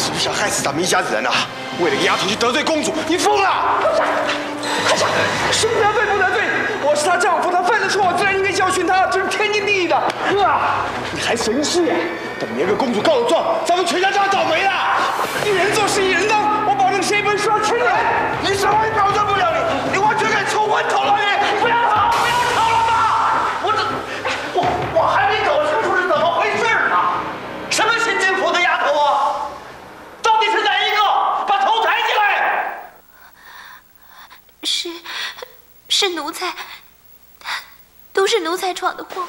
是不是想害死咱们一家子人啊？为了个丫头去得罪公主，你疯了！什么得罪不得罪？我是她丈夫，她犯了错，我自然应该教训她，这是天经地义的。哥，你还生气？等明个公主告了状，咱们全家就要倒霉了。一人做事一人当，我保证谁不会说轻人。你什么也保证不了你，你完全可以冲昏头了你！不要吵，不要吵了吧！我这，我我还没搞清楚是怎么回事呢。什么新进府的丫头啊？到底是哪一个？把头抬起来！是，是奴才，都是奴才闯的祸。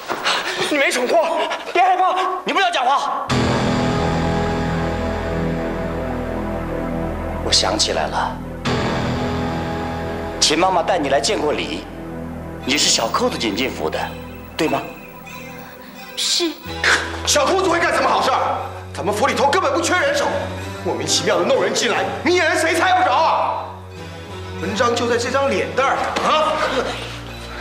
你没闯祸，别害怕。你不要讲话。我想起来了，秦妈妈带你来见过礼，你是小扣子引进府的，对吗？是。小扣子会干什么好事？咱们府里头根本不缺人手，莫名其妙的弄人进来，你眼人谁猜不着啊？文章就在这张脸蛋儿上啊！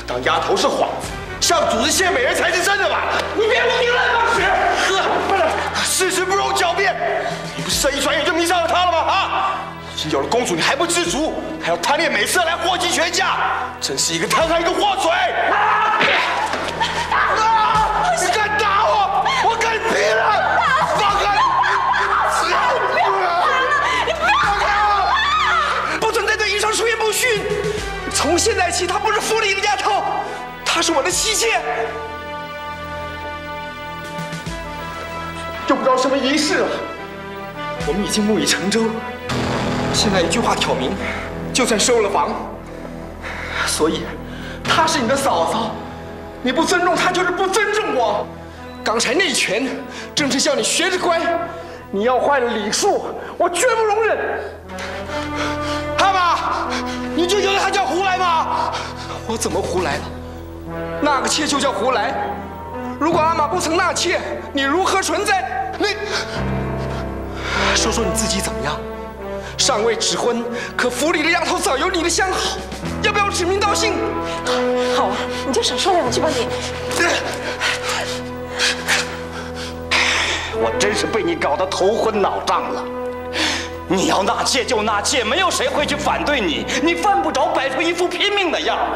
当丫头是幌子，向主子献美人才是真的吧？你别胡评乱放屎！呵，事实不容狡辩，你不是一转眼就迷上了她了吗？啊！已经有了公主你还不知足，还要贪恋美色来祸及全家，真是一个贪害一个祸水！啊！你敢打现在起，她不是府里的丫头，她是我的妻妾。用不着什么仪式了，我们已经木已成舟。现在一句话挑明，就算收了房。所以，她是你的嫂嫂，你不尊重她就是不尊重我。刚才那一拳正是向你学着乖，你要坏了礼数，我绝不容忍。阿玛，你就觉得他叫胡来吗？我怎么胡来了？纳个妾就叫胡来。如果阿玛不曾纳妾，你如何存在？你说说你自己怎么样？尚未指婚，可府里的丫头早有你的相好，要不要指名道姓？好啊，你就少说两句吧你。我真是被你搞得头昏脑胀了。你要纳妾就纳妾，没有谁会去反对你。你犯不着摆出一副拼命的样儿。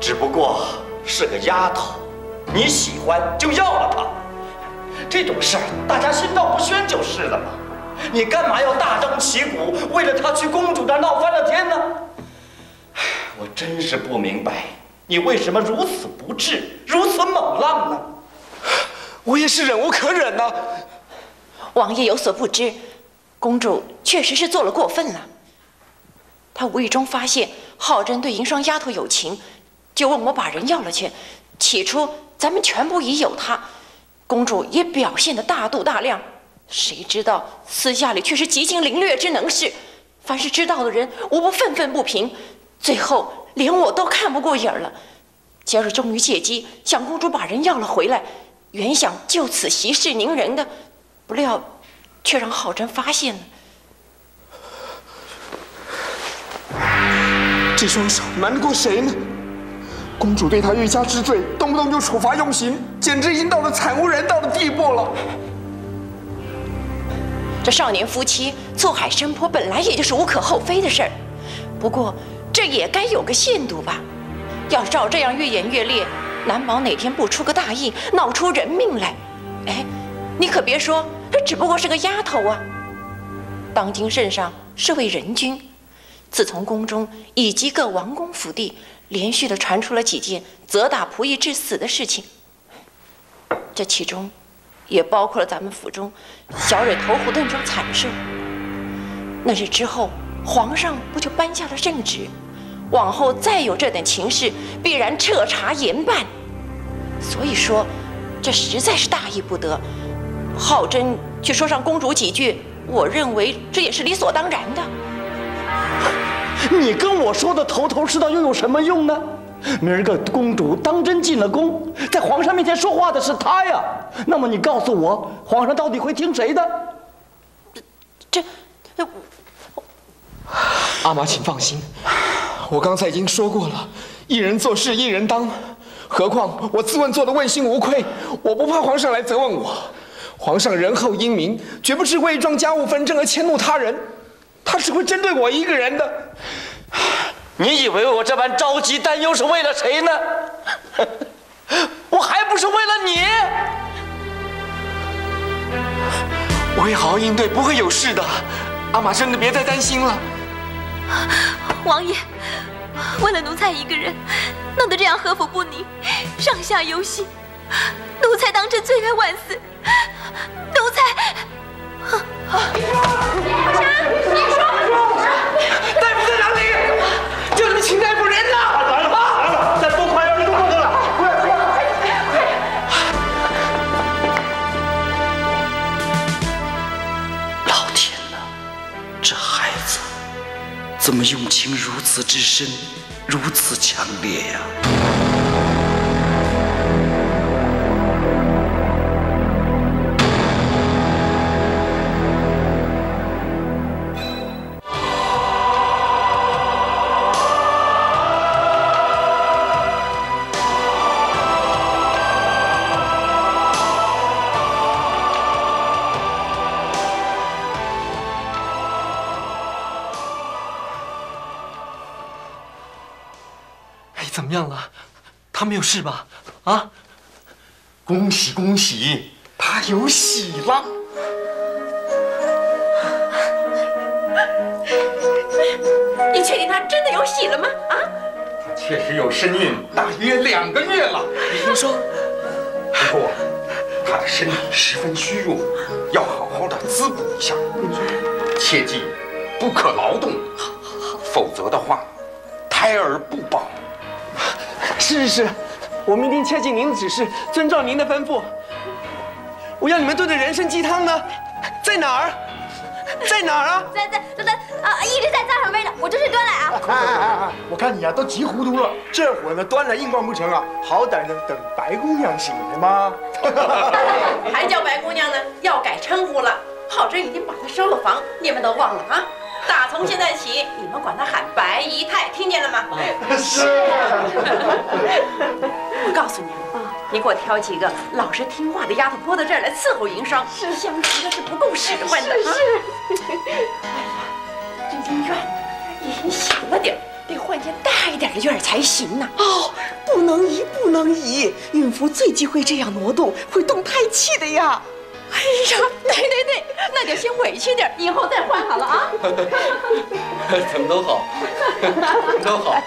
只不过是个丫头，你喜欢就要了她。这种事儿大家心照不宣就是了嘛。你干嘛要大张旗鼓，为了她去公主那儿闹翻了天呢？我真是不明白，你为什么如此不智，如此猛浪呢？我也是忍无可忍呐、王爷有所不知，公主确实是做了过分了。她无意中发现浩真对银霜丫头有情，就问我把人要了去。起初咱们全部已有他，公主也表现得大度大量。谁知道私下里却是极尽凌掠之能事，凡是知道的人无不愤愤不平，最后连我都看不过眼儿了。今儿终于借机向公主把人要了回来，原想就此息事宁人的，不料却让浩真发现了。这双手瞒得过谁呢？公主对他欲加之罪，动不动就处罚用刑，简直已经到了惨无人道的地步了。这少年夫妻坐海深坡本来也就是无可厚非的事儿，不过这也该有个限度吧。要照这样越演越烈，难保哪天不出个大意，闹出人命来。哎，你可别说，这只不过是个丫头啊。当今圣上是位仁君，自从宫中以及各王公府邸连续的传出了几件责打仆役致死的事情，这其中也包括了咱们府中小蕊投湖的那桩惨事。那日之后，皇上不就颁下了圣旨，往后再有这等情事，必然彻查严办。所以说，这实在是大意不得。浩真去说上公主几句，我认为这也是理所当然的。你跟我说的头头是道又有什么用呢？明儿个公主当真进了宫，在皇上面前说话的是她呀。那么你告诉我，皇上到底会听谁的？这，阿玛，请放心，我刚才已经说过了，一人做事一人当。何况我自问做的问心无愧，我不怕皇上来责问我。皇上仁厚英明，绝不是为桩家务纷争而迁怒他人，他只会针对我一个人的。你以为我这般着急担忧是为了谁呢？我还不是为了你。我会好好应对，不会有事的。阿玛真的别再担心了。王爷，为了奴才一个人，弄得这样合府不宁，上下忧心，奴才当真罪该万死。奴才，阿霞，你说，大夫在哪里？叫你们请大夫人呢！来了，来了，再不快点，你都快了，快快快快！老天呐，这孩子怎么用情如此之深，如此强烈呀、哎，他没有事吧？啊？恭喜恭喜，他有喜了！你确定他真的有喜了吗？啊？确实有身孕，大约两个月了。您说，不过他的身体十分虚弱，要好好的滋补一下。切记不可劳动，否则的话，胎儿不保。是是是，我们一定切记您的指示，遵照您的吩咐。我要你们炖的人参鸡汤呢，在哪儿？在哪儿啊？在在在在啊，一直在灶上煨着，我这去端来啊。哎哎哎哎！我看你啊，都急糊涂了。这会儿呢，端来硬灌不成啊，好歹呢等白姑娘醒来嘛。还叫白姑娘呢？要改称呼了。浩真已经把她收了房，你们都忘了啊？打从现在起，你们管她喊白姨太，听见了吗？是。我告诉你啊，你给我挑几个老实听话的丫头拨到这儿来伺候银霜，是相急的是不够使唤的啊！这间院也小了点，得换间大一点的院儿才行呢。哦，不能移，不能移，孕妇最忌讳这样挪动，会动胎气的呀。哎呀，对对对，那就先委屈点，以后再换好了啊！怎么都好，都好。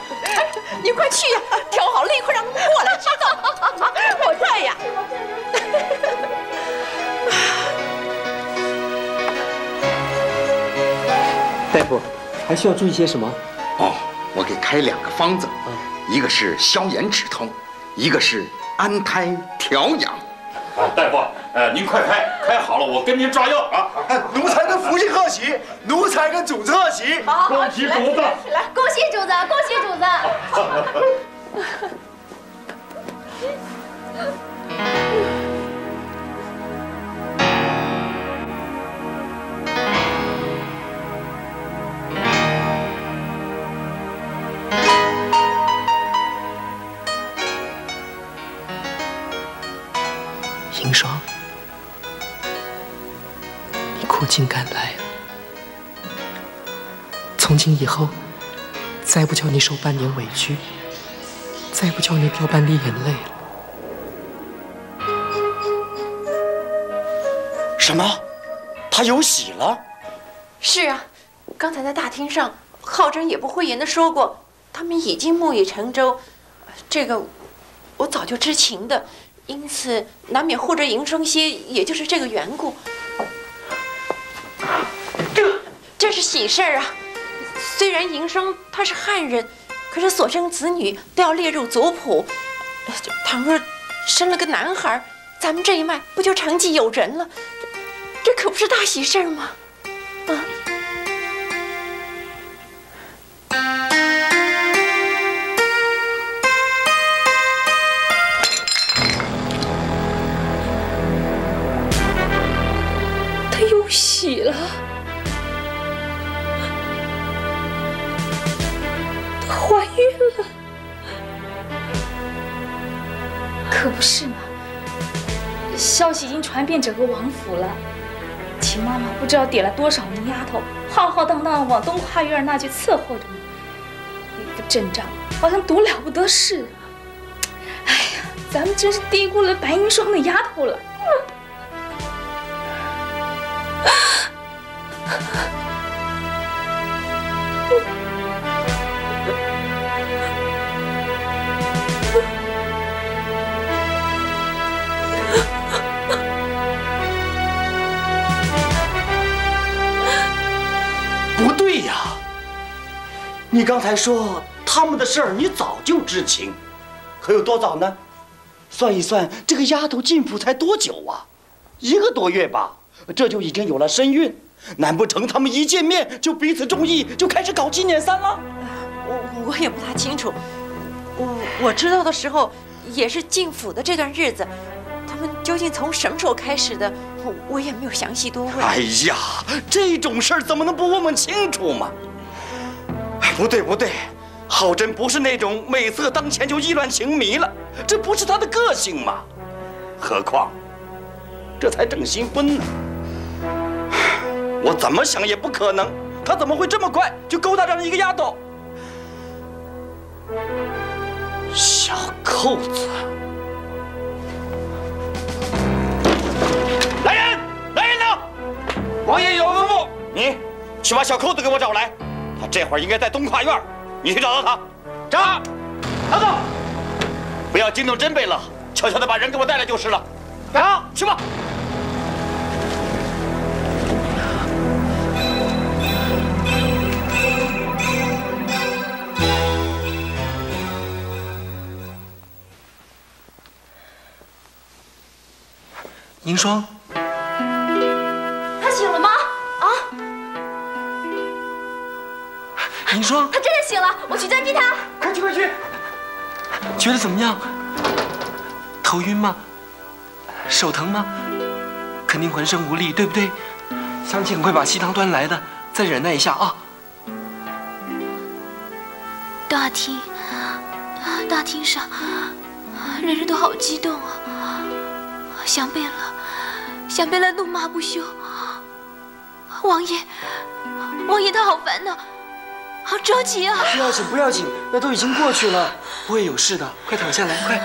你快去呀，调好了一块让他们过来，知道？我在呀。大夫，还需要注意些什么？哦，我给开两个方子，一个是消炎止痛，一个是安胎调养。啊，大夫，呃，您快开，开好了，我跟您抓药啊！哎，奴才跟福晋贺喜，奴才跟主子贺喜。恭喜主子！来恭喜主子，恭喜主子。你苦尽甘来。从今以后，再不叫你受半点委屈，再不叫你掉半滴眼泪了。什么？他有喜了？是啊，刚才在大厅上，浩真也不讳言的说过，他们已经木已成舟。这个我早就知情的，因此难免护着银霜些，也就是这个缘故。这这是喜事儿啊！虽然营生他是汉人，可是所生子女都要列入族谱。倘若生了个男孩，咱们这一脉不就成继有人了？这可不是大喜事吗？啊！传遍整个王府了。秦妈妈不知道点了多少名丫头，浩浩荡荡往东跨院那去伺候着呢。那个阵仗，好像多了不得似的。哎呀，咱们真是低估了白银霜的丫头了。你刚才说他们的事儿你早就知情，可有多早呢？算一算，这个丫头进府才多久啊？一个多月吧，这就已经有了身孕，难不成他们一见面就彼此中意，就开始搞纪念三了？我我也不大清楚，我我知道的时候也是进府的这段日子，他们究竟从什么时候开始的，我我也没有详细多问。哎呀，这种事儿怎么能不问问清楚嘛？哎不对不对，浩真不是那种美色当前就意乱情迷了，这不是他的个性嘛。何况，这才正新婚呢。我怎么想也不可能，他怎么会这么快就勾搭上一个丫头？小扣子，来人，来人呐！王爷有吩咐，你去把小扣子给我找来。他这会儿应该在东跨院，你去找到他。找，拿走。不要惊动珍贝勒，悄悄的把人给我带来就是了。好，去吧。银霜，银霜，他真的醒了，我去钻进他。快去快去！觉得怎么样？头晕吗？手疼吗？肯定浑身无力，对不对？湘琴，快把稀汤端来的，再忍耐一下啊！大厅，大厅上，人人都好激动啊！想贝勒，想贝勒怒骂不休。王爷，王爷他好烦恼，好着急啊！不要紧，不要紧，那都已经过去了，不会有事的。快躺下来，快！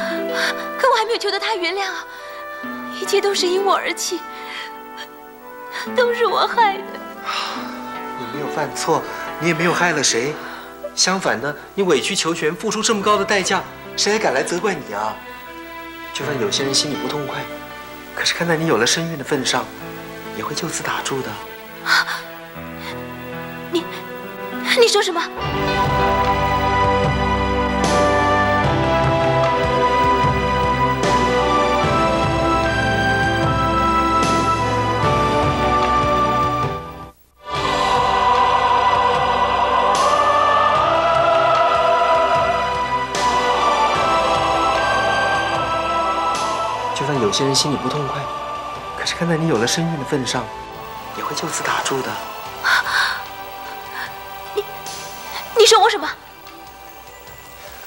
可我还没有求得他原谅啊！一切都是因我而起，都是我害的。你没有犯错，你也没有害了谁。相反的，你委曲求全，付出这么高的代价，谁还敢来责怪你啊？就算有些人心里不痛快，可是看在你有了身孕的份上，也会就此打住的。你，你说什么？就算有些人心里不痛快，可是看在你有了身孕的份上，也会就此打住的。你说我什么？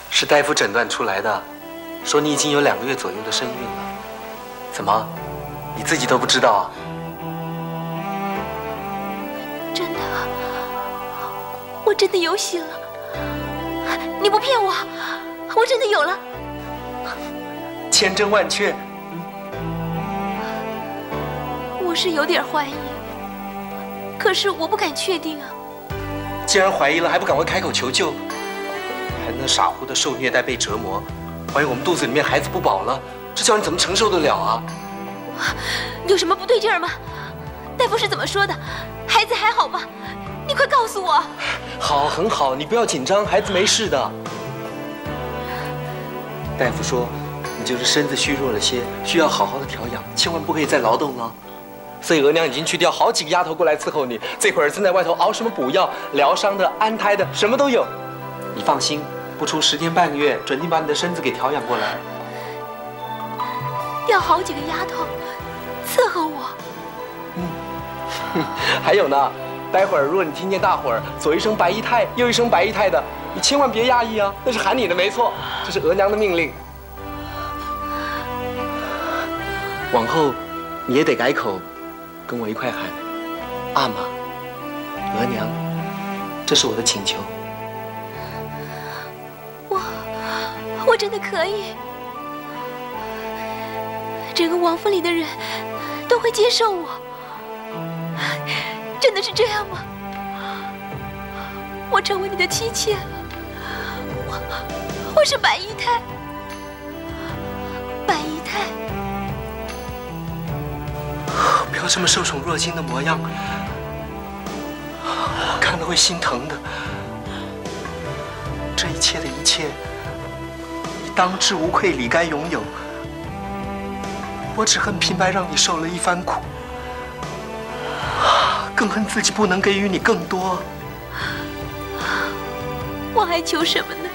是大夫诊断出来的，说你已经有两个月左右的身孕了。怎么，你自己都不知道啊？真的，我真的有喜了。你不骗我，我真的有了。千真万确。我是有点怀疑，可是我不敢确定啊。既然怀疑了，还不赶快开口求救？还那傻乎的受虐待、被折磨，怀疑我们肚子里面孩子不保了，这叫你怎么承受得了啊？有什么不对劲儿吗？大夫是怎么说的？孩子还好吗？你快告诉我。好，很好，你不要紧张，孩子没事的。大夫说，你就是身子虚弱了些，需要好好的调养，千万不可以再劳动了。所以额娘已经去调好几个丫头过来伺候你，这会儿正在外头熬什么补药、疗伤的、安胎的，什么都有。你放心，不出十天半个月，准定把你的身子给调养过来。要好几个丫头伺候我。嗯，还有呢，待会儿如果你听见大伙儿左一声白姨太，右一声白姨太的，你千万别压抑啊，那是喊你的没错，这是额娘的命令。往后你也得改口，跟我一块喊阿玛、额娘，这是我的请求。我我真的可以，整个王府里的人都会接受我，真的是这样吗？我成为你的妻妾了，我我是白姨太，不要这么受宠若惊的模样，我看了会心疼的。这一切的一切，你当之无愧，理该拥有。我只恨平白让你受了一番苦，更恨自己不能给予你更多。我还求什么呢？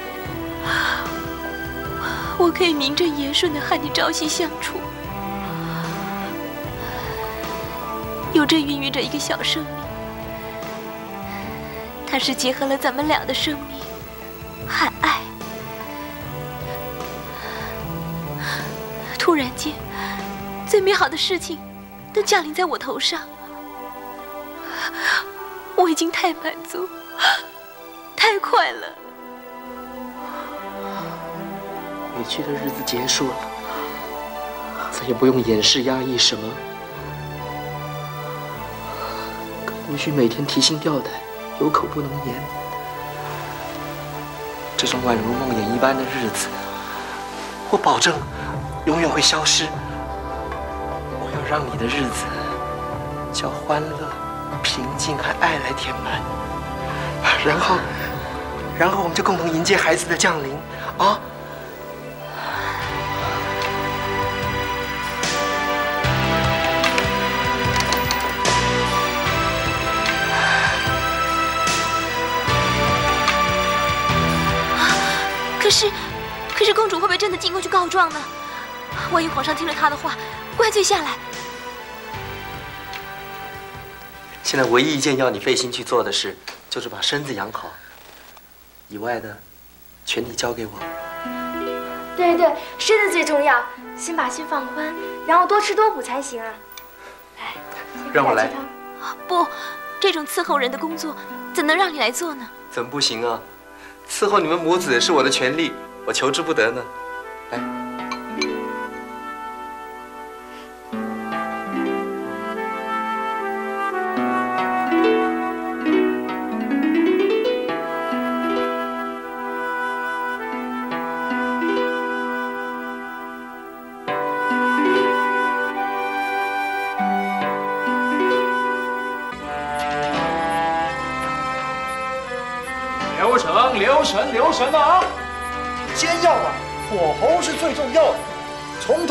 我可以名正言顺的和你朝夕相处，有着孕育着一个小生命，它是结合了咱们俩的生命和爱。突然间，最美好的事情都降临在我头上，我已经太满足。太快了，委屈的日子结束了，再也不用掩饰压抑什么，无需每天提心吊胆，有口不能言。这种宛如梦魇一般的日子，我保证永远会消失。我要让你的日子叫欢乐、平静和爱来填满，然后。然后我们就共同迎接孩子的降临，啊！进宫去告状呢？万一皇上听了他的话，怪罪下来。现在唯一一件要你费心去做的事，就是把身子养好。以外的，全体交给我。对对，身子最重要，先把心放宽，然后多吃多补才行啊。来，让我来。不，这种伺候人的工作，怎能让你来做呢？怎么不行啊？伺候你们母子是我的权利，我求之不得呢。来。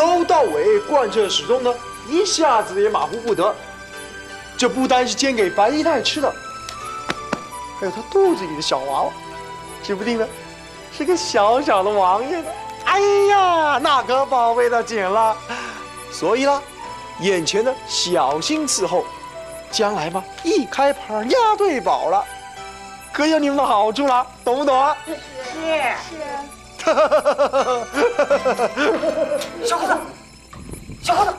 头到尾贯彻始终呢，一下子也马虎不得。这不单是煎给白姨太吃的，还有她肚子里的小娃娃，指不定呢，是个小小的王爷呢。哎呀，那可宝贝的紧了。所以呢，眼前呢小心伺候，将来嘛一开盘押对宝了。可有你们的好处了，懂不懂啊？是是。小伙子，小伙子，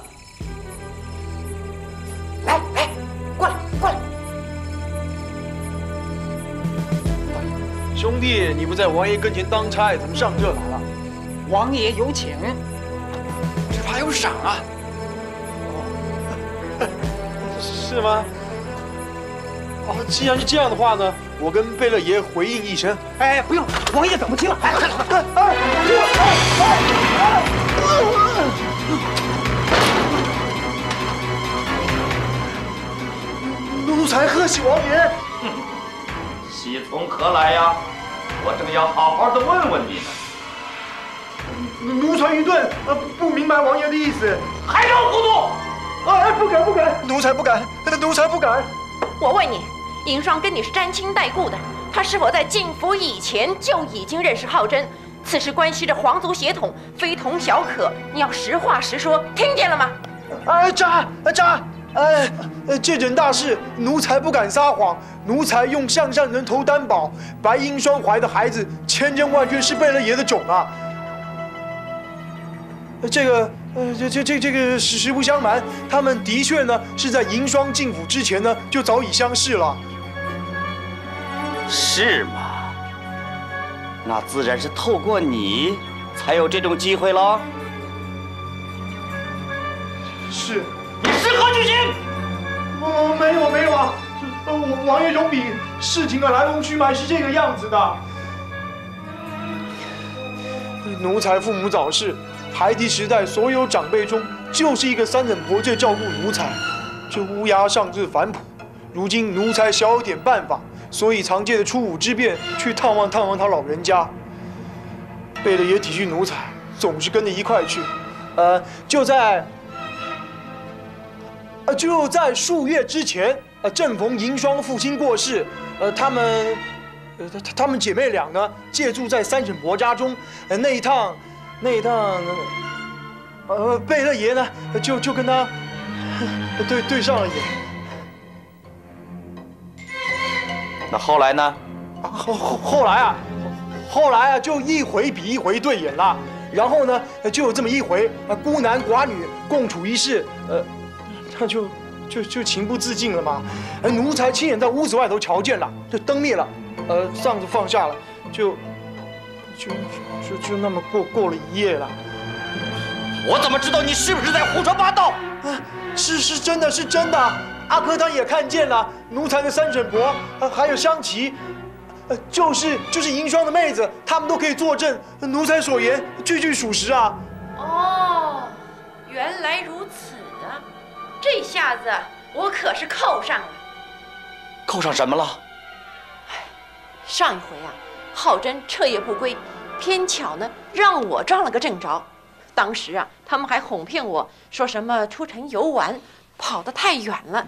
来来，过来过来。兄弟，你不在王爷跟前当差，怎么上这来了？王爷有请，只怕有赏啊。是吗？哦，既然是这样的话呢？我跟贝勒爷回应一声。哎，不用，王爷等不及了。哎，快哎，奴才贺喜王爷。哼，喜从何来呀？我正要好好的问问你呢。奴才愚钝，呃，不明白王爷的意思。还装糊涂？哎，不敢不敢，奴才不敢，奴才不敢。我问你。银霜跟你是沾亲带故的，他是否在进府以前就已经认识浩真？此事关系着皇族血统，非同小可。你要实话实说，听见了吗？哎，渣，渣，哎，这件大事，奴才不敢撒谎。奴才用项上人头担保，白银霜怀的孩子千真万确是贝勒爷的种啊。这个呃，这这这这个实实不相瞒，他们的确呢是在银霜进府之前呢就早已相识了。是吗？那自然是透过你才有这种机会喽。是，你是何居心？我，没有没有啊，呃，王王爷容禀，事情的来龙去脉是这个样子的。奴才父母早逝，孩提时代所有长辈中，就是一个三婶婆最照顾奴才。这乌鸦上至反哺，如今奴才小有点办法，所以常借着初五之便去探望探望他老人家。贝勒也体恤奴才，总是跟着一块去。呃，就在。呃，就在数月之前，呃，正逢银霜父亲过世，呃，他们，呃，他他们姐妹俩呢，借住在三婶婆家中，呃，那一趟，那一趟，呃，贝勒爷呢，就就跟他对对上了眼。那后来呢？后后后来啊，后来啊，就一回比一回对眼了。然后呢，就有这么一回，呃，孤男寡女共处一室，呃。他就就就情不自禁了嘛，哎，奴才亲眼在屋子外头瞧见了，就灯灭了，呃，帐子放下了，就就就就那么过过了一夜了。我怎么知道你是不是在胡说八道？啊，是是真的是真的，阿科他也看见了，奴才的三婶婆，还有香琪，呃，就是就是银霜的妹子，他们都可以作证，奴才所言句句属实啊。哦，原来如此啊。这下子我可是扣上了，扣上什么了？哎，上一回啊，浩真彻夜不归，偏巧呢让我撞了个正着。当时啊，他们还哄骗我说什么出城游玩，跑得太远了，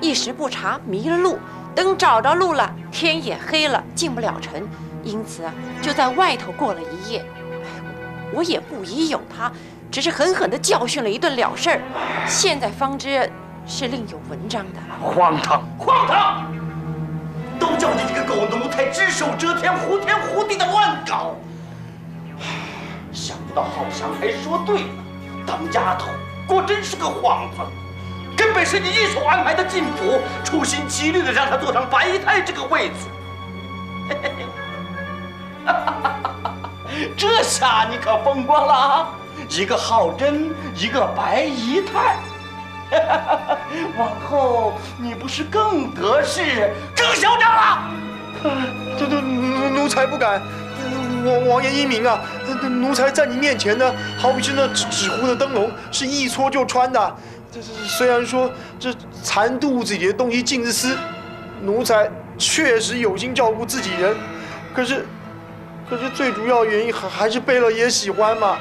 一时不察迷了路，等找着路了，天也黑了，进不了城，因此啊就在外头过了一夜。我也不疑有他。只是狠狠地教训了一顿了事儿，现在方知是另有文章的。荒唐，荒唐！都叫你这个才只手遮天、胡天胡地的乱搞。想不到浩翔还说对了，当丫头果真是个幌子，根本是你一手安排的进府，处心积虑的让他坐上白姨太这个位子。这下你可风光了啊！一个浩真，一个白姨太，往后你不是更得势、更嚣张了？这这奴奴才不敢，王王爷英明啊！奴才在你面前呢，好比是那纸纸糊的灯笼，是一戳就穿的。这这虽然说这蚕肚子里的东西尽是丝，奴才确实有心照顾自己人，可是可是最主要原因还还是贝勒爷喜欢嘛。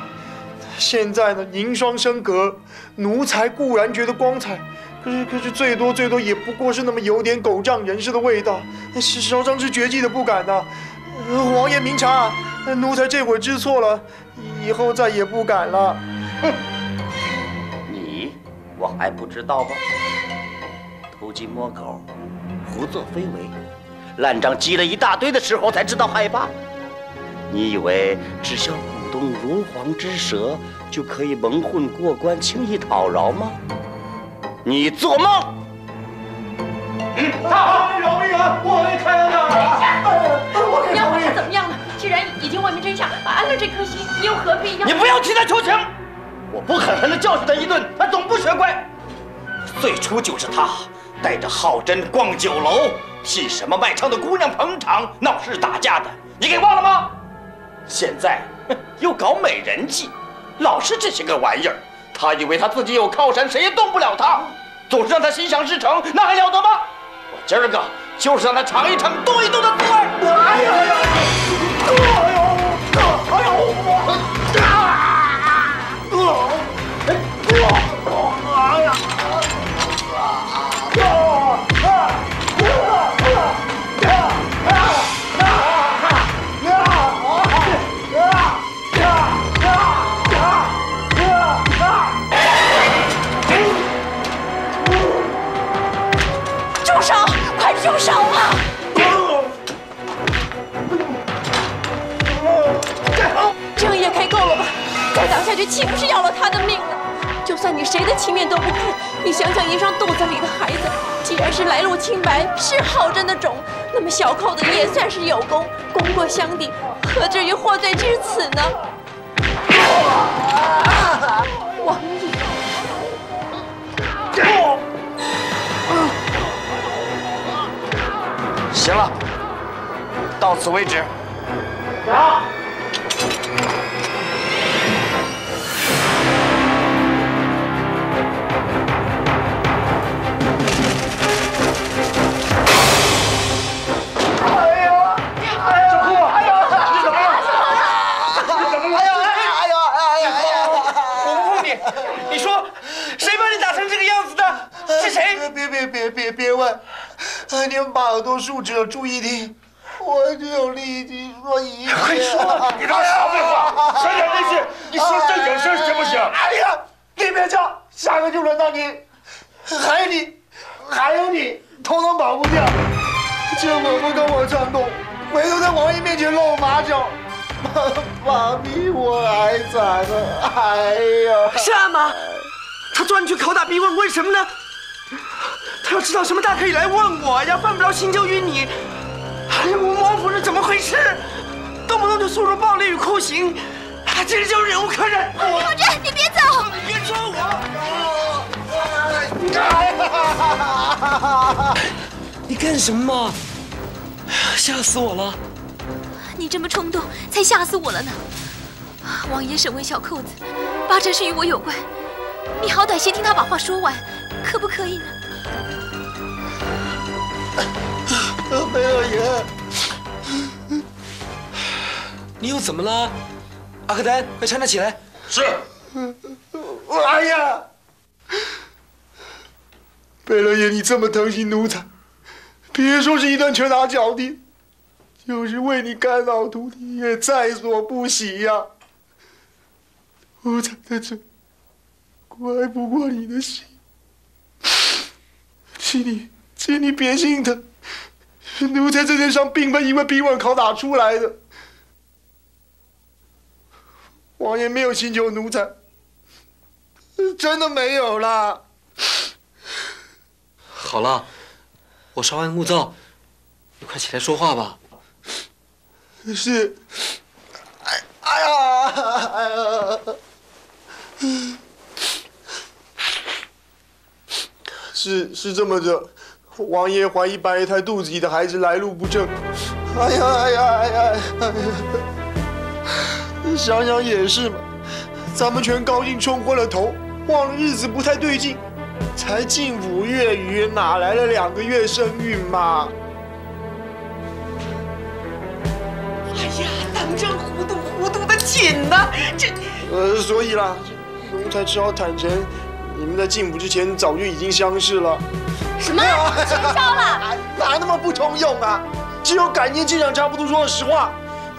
现在呢，银霜升格，奴才固然觉得光彩，可是可是最多最多也不过是那么有点狗仗人势的味道，嚣张是绝技的不敢呐。王爷明察，奴才这会知错了，以后再也不敢了。哼，你我还不知道吗？偷鸡摸狗，胡作非为，烂账积了一大堆的时候才知道害怕。你以为只需要？动如簧之舌就可以蒙混过关、轻易讨饶吗？你做梦！大王饶命啊！我没看到哪你要我是怎么样呢？既然已经问明真相，安了这颗心，你又何必要？你不要替他求情！我不狠狠地教训他一顿，他总不学乖。最初就是他带着浩真逛酒楼，替什么卖唱的姑娘捧场、闹事打架的，你给忘了吗？现在。又搞美人计，老是这些个玩意儿。他以为他自己有靠山，谁也动不了他。总是让他心想事成，那还了得吗？我今儿个就是让他尝一尝动一动的滋味。哎呀呀！哎呦！哎呦！啊！哎呀！岂不是要了他的命了？就算你谁的情面都不顾，你想想，一双肚子里的孩子，既然是来路清白，是好人的种，那么小扣子也算是有功，功过相抵，何至于获罪至此呢？王爷。行了，到此为止。我别别问！你们把耳朵竖直了，注意听，我就有力气说一切。快说你他妈少废话省点力气你说正经事行不行哎呀，你别叫，下个就轮到你，还有你，还有你，统统跑不掉。就我不跟我串供，唯独在王爷面前露马脚，妈比我还惨呢！哎呀，是阿玛，他抓你去拷打逼问，为什么呢？他要知道什么大可以来问我呀，犯不着心就于你。哎呀，我们王府是怎么回事？动不动就诉说暴力与酷刑，啊，这个就是忍无可忍。李慕真，你别走！你别抓我！你干什么？吓死我了！你这么冲动，才吓死我了呢。王爷审问小扣子，八成是与我有关。你好歹先听他把话说完，可不可以呢？梅老爷，你又怎么了？阿克丹，快搀他起来。是。哎呀，贝勒爷，你这么疼惜奴才，别说是一顿拳打脚踢，就是为你肝脑涂地也在所不惜呀。奴才在这，怪不过你的心，请你，请你别心疼。奴才这件伤并非因为逼问拷打出来的，王爷没有请求奴才，真的没有啦。好了，我烧完木灶，你快起来说话吧。是，哎哎呀哎呀，是是这么着。王爷怀疑白玉太肚子里的孩子来路不正，哎呀哎呀哎呀！哎呀想想也是嘛，咱们全高兴冲昏了头，忘了日子不太对劲，才进五月余，哪来了两个月身孕嘛？哎呀，当真糊涂糊涂的紧呐！这……呃，所以啦，奴才只好坦诚，你们在进府之前早就已经相识了。什么？取消了？哪那么不通用啊？只有感情气场差不多说了实话。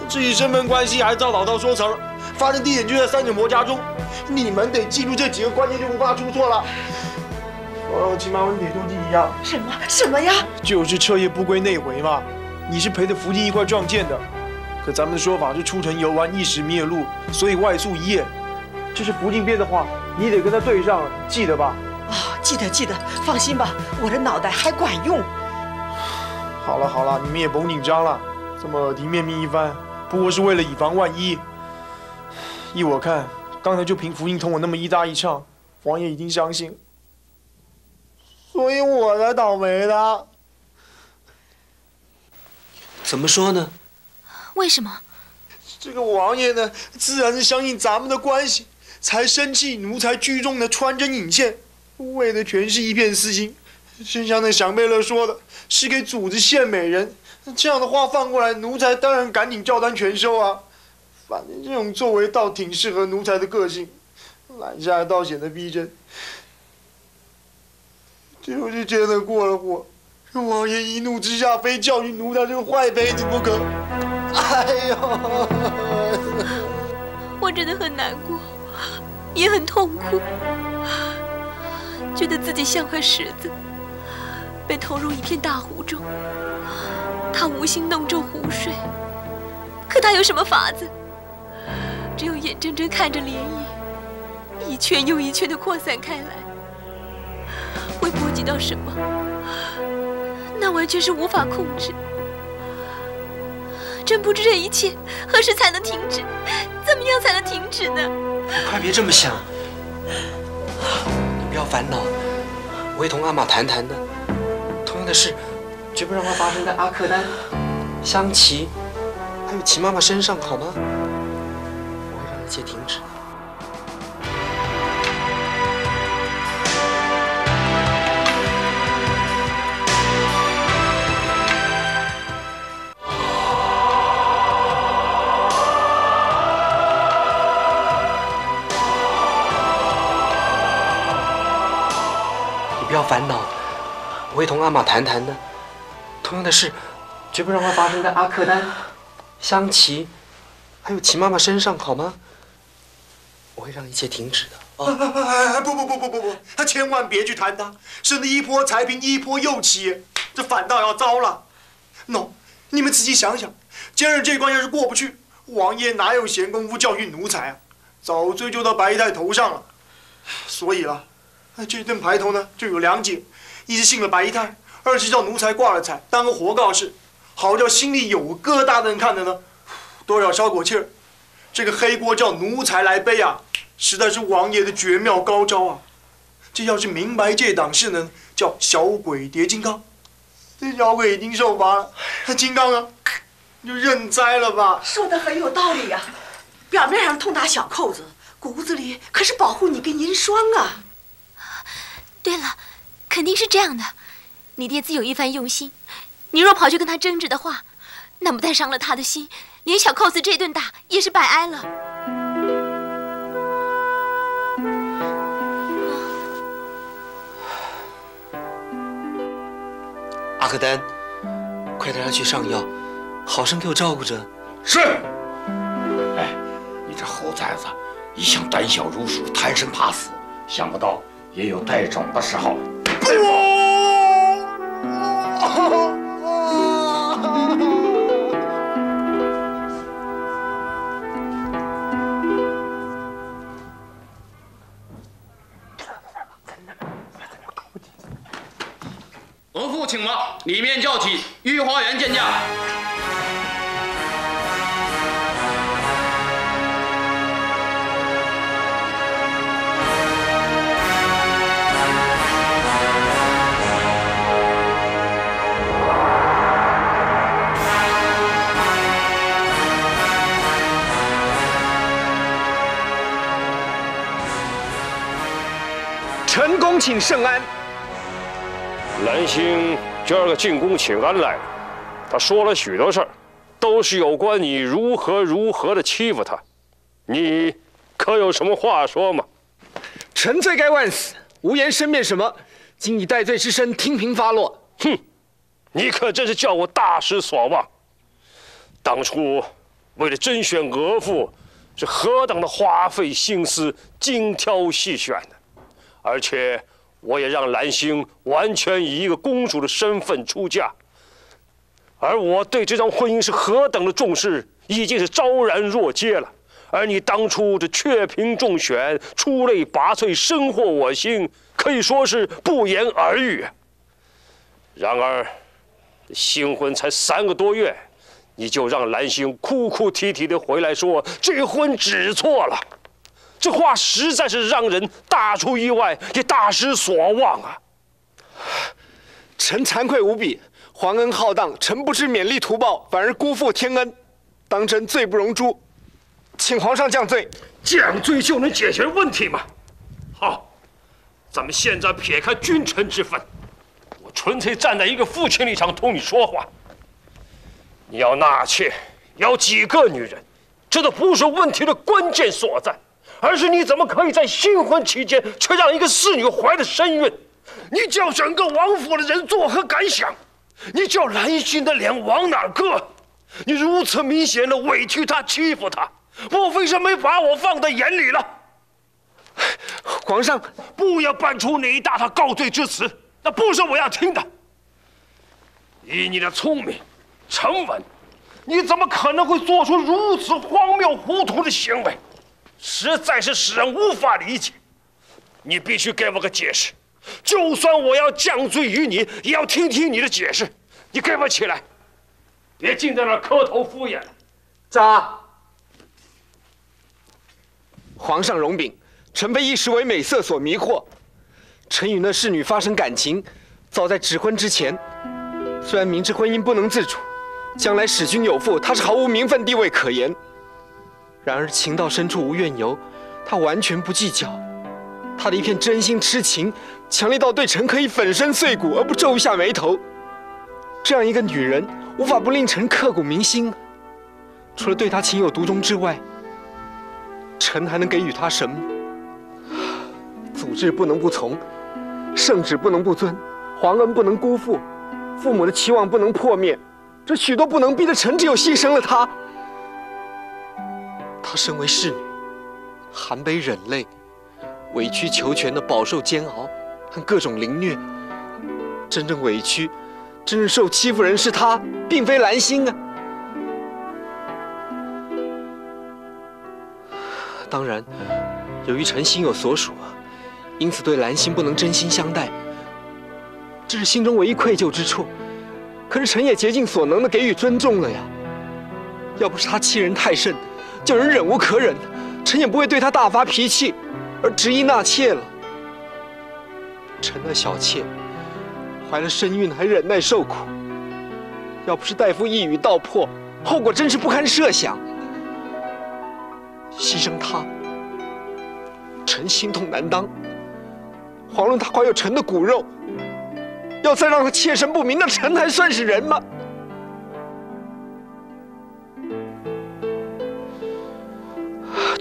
至于身份关系，还照老道说词儿。发生地点就在三井婆家中，你们得记住这几个关键，就不怕出错了。哦，起码跟铁锈记一样。什么什么呀？就是彻夜不归那回嘛。你是陪着福晋一块撞见的，可咱们的说法是出城游玩，一时迷了路，所以外宿一夜。这是福晋编的话，你得跟他对上了，记得吧？哦，记得记得，放心吧，我的脑袋还管用。好了好了，你们也甭紧张了，这么耳提面命一番，不过是为了以防万一。依我看，刚才就凭福音同我那么一搭一唱，王爷已经相信，所以我才倒霉的。怎么说呢？为什么？这个王爷呢，自然是相信咱们的关系，才生气奴才居中的穿针引线。为的全是一片私心，就像那祥贝勒说的，是给主子献美人。这样的话放过来，奴才当然赶紧照单全收啊。反正这种作为倒挺适合奴才的个性，揽下来倒显得逼真。就是真的过了火，王爷一怒之下非教训奴才这个坏胚子不可。哎呦，我真的很难过，也很痛苦。觉得自己像块石子，被投入一片大湖中。他无心弄皱湖水，可他有什么法子？只有眼睁睁看着涟漪一圈又一圈的扩散开来，会波及到什么？那完全是无法控制。真不知这一切何时才能停止？怎么样才能停止呢？快别这么想，不要烦恼，我会同阿玛谈谈的。同样的事，绝不让它发生在阿克丹、香琪，还有琪妈妈身上，好吗？我会让一切停止。烦恼，我会同阿玛谈谈的。同样的事，绝不让它发生在阿克丹、香琪，还有齐妈妈身上，好吗？我会让一切停止的。哎，不不不不不不，他千万别去谈他，省得一波才平一波又起，这反倒要糟了。喏，你们仔细想想，今日这关要是过不去，王爷哪有闲工夫教训奴才啊？早追究到白姨太头上了。所以了，这顿排头呢就有两解：一是信了白姨太，二是叫奴才挂了彩，当个活告示，好叫心里有疙瘩的人看的呢，多少消口气儿。这个黑锅叫奴才来背啊！实在是王爷的绝妙高招啊！这要是明白这档事呢，叫小鬼叠金刚。这小鬼已经受罚了，那金刚啊，就认栽了吧。说的很有道理呀、表面上痛打小扣子，骨子里可是保护你跟银霜啊。对了，肯定是这样的。你爹自有一番用心，你若跑去跟他争执的话，那不但伤了他的心，连小扣子这顿打也是白挨了。阿克丹，快带他去上药，好生给我照顾着。是。哎，你这猴崽子，一向胆小如鼠，贪生怕死，想不到也有带种的时候。额驸请吧，里面叫起御花园见驾。恭请圣安。兰星今儿个进宫请安来了，他说了许多事儿，都是有关你如何如何的欺负他，你可有什么话说吗？臣罪该万死，无言申辩什么，今以戴罪之身听凭发落。哼，你可真是叫我大失所望。当初为了甄选额驸，是何等的花费心思、精挑细选的，而且。我也让兰星完全以一个公主的身份出嫁，而我对这桩婚姻是何等的重视，已经是昭然若揭了。而你当初这雀屏中选、出类拔萃、深获我心，可以说是不言而喻。然而，新婚才三个多月，你就让兰星哭哭啼啼的回来说这婚指错了。这话实在是让人大出意外，也大失所望啊！臣惭愧无比，皇恩浩荡，臣不知勉力图报，反而辜负天恩，当真罪不容诛，请皇上降罪。降罪就能解决问题吗？好，咱们现在撇开君臣之分，我纯粹站在一个父亲立场同你说话。你要纳妾，要几个女人，这都不是问题的关键所在。而是你怎么可以在新婚期间，却让一个侍女怀了身孕？你叫整个王府的人作何感想？你叫兰心的脸往哪搁？你如此明显的委屈她、欺负她，莫非是没把我放在眼里了？皇上，不要搬出你大他告罪之词，那不是我要听的。以你的聪明、沉稳，你怎么可能会做出如此荒谬糊涂的行为？实在是使人无法理解。你必须给我个解释。就算我要降罪于你，也要听听你的解释。你给我起来，别净在那磕头敷衍了。扎。皇上容禀，臣被一时为美色所迷惑，臣与那侍女发生感情，早在指婚之前。虽然明知婚姻不能自主，将来使君有妇，她是毫无名分地位可言。然而情到深处无怨尤，他完全不计较。他的一片真心痴情，强烈到对臣可以粉身碎骨而不皱一下眉头。这样一个女人，无法不令臣刻骨铭心。除了对她情有独钟之外，臣还能给予她什么？祖制不能不从，圣旨不能不遵，皇恩不能辜负，父母的期望不能破灭。这许多不能，逼的臣只有牺牲了她。她身为侍女，含悲忍泪。委曲求全的饱受煎熬和各种凌虐，真正委屈、真正受欺负人是她，并非兰心啊！当然，由于臣心有所属啊，因此对兰心不能真心相待，这是心中唯一愧疚之处。可是臣也竭尽所能的给予尊重了呀。要不是他欺人太甚，叫人忍无可忍，臣也不会对他大发脾气。而执意纳妾了，臣那小妾怀了身孕，还忍耐受苦。要不是大夫一语道破，后果真是不堪设想。牺牲她，臣心痛难当。遑论她怀有臣的骨肉，要再让她妾身不明，那臣还算是人吗？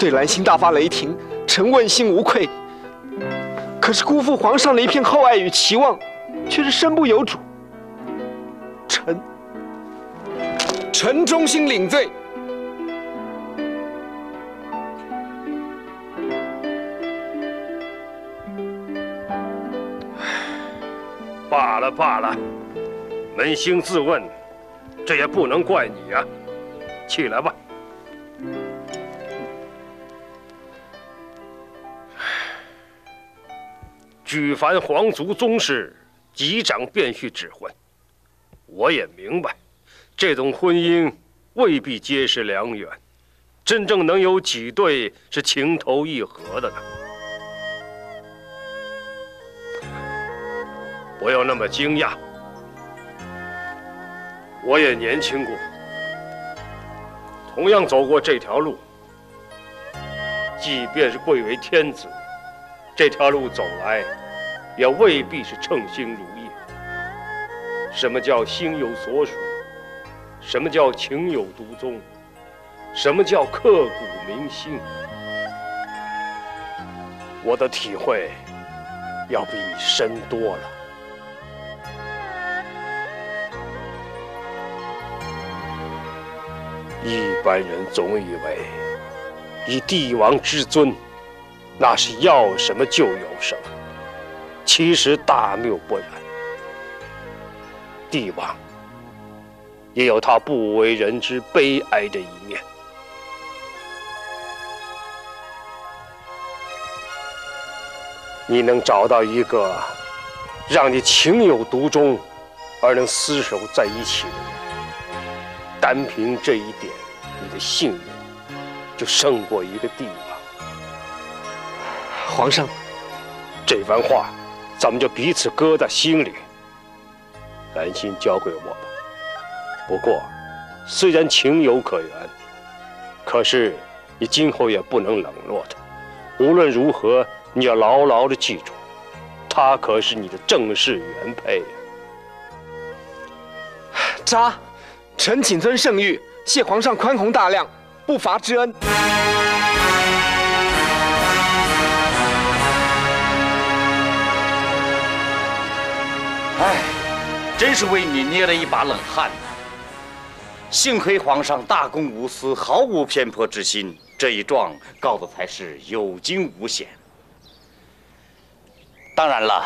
对兰心大发雷霆。臣问心无愧，可是辜负皇上的一片厚爱与期望，却是身不由主。臣，臣忠心领罪。罢 了罢了，扪心自问，这也不能怪你呀。起来吧。举凡皇族宗室，级长便须指婚。我也明白，这种婚姻未必皆是良缘，真正能有几对是情投意合的呢？不要那么惊讶，我也年轻过，同样走过这条路。即便是贵为天子，这条路走来。也未必是称心如意。什么叫心有所属？什么叫情有独钟？什么叫刻骨铭心？我的体会要比你深多了。一般人总以为以帝王之尊，那是要什么就有什么。其实大谬不然，帝王也有他不为人知、悲哀的一面。你能找到一个让你情有独钟，而能厮守在一起的人，单凭这一点，你的幸运就胜过一个帝王。皇上，这番话。咱们就彼此搁在心里。兰心交给我吧。不过，虽然情有可原，可是你今后也不能冷落他。无论如何，你要牢牢的记住，他可是你的正式原配。扎，臣谨遵圣谕，谢皇上宽宏大量，不罚之恩。哎，真是为你捏了一把冷汗呐！幸亏皇上大公无私，毫无偏颇之心，这一状告的才是有惊无险。当然了，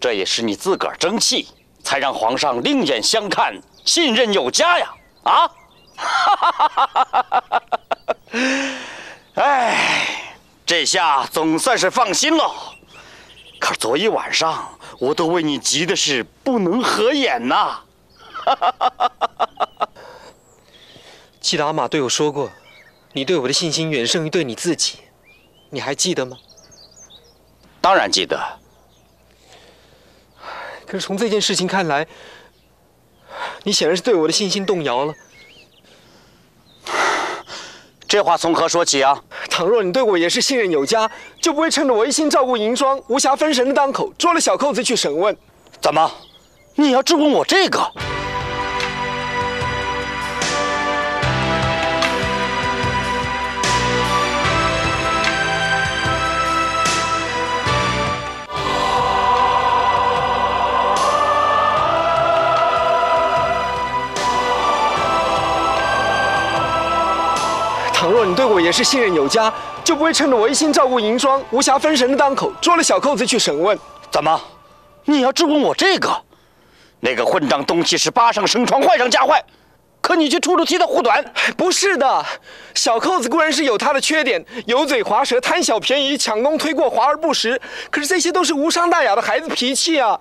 这也是你自个儿争气，才让皇上另眼相看，信任有加呀！啊！哈 哎，这下总算是放心了。可昨一晚上，我都为你急的是不能合眼呐。记得阿玛对我说过，你对我的信心远胜于对你自己，你还记得吗？当然记得。可是从这件事情看来，你显然是对我的信心动摇了。这话从何说起啊？倘若你对我也是信任有加，就不会趁着我一心照顾银霜、无暇分神的当口，捉了小扣子去审问。怎么，你要质问我这个？若你对我也是信任有加，就不会趁着我一心照顾银霜、无暇分神的当口，捉了小扣子去审问。怎么，你要质问我这个？那个混账东西是八上生床，坏上加坏，可你却处处替他护短。不是的，小扣子固然是有他的缺点，油嘴滑舌、贪小便宜、抢功推过、华而不实，可是这些都是无伤大雅的孩子脾气啊。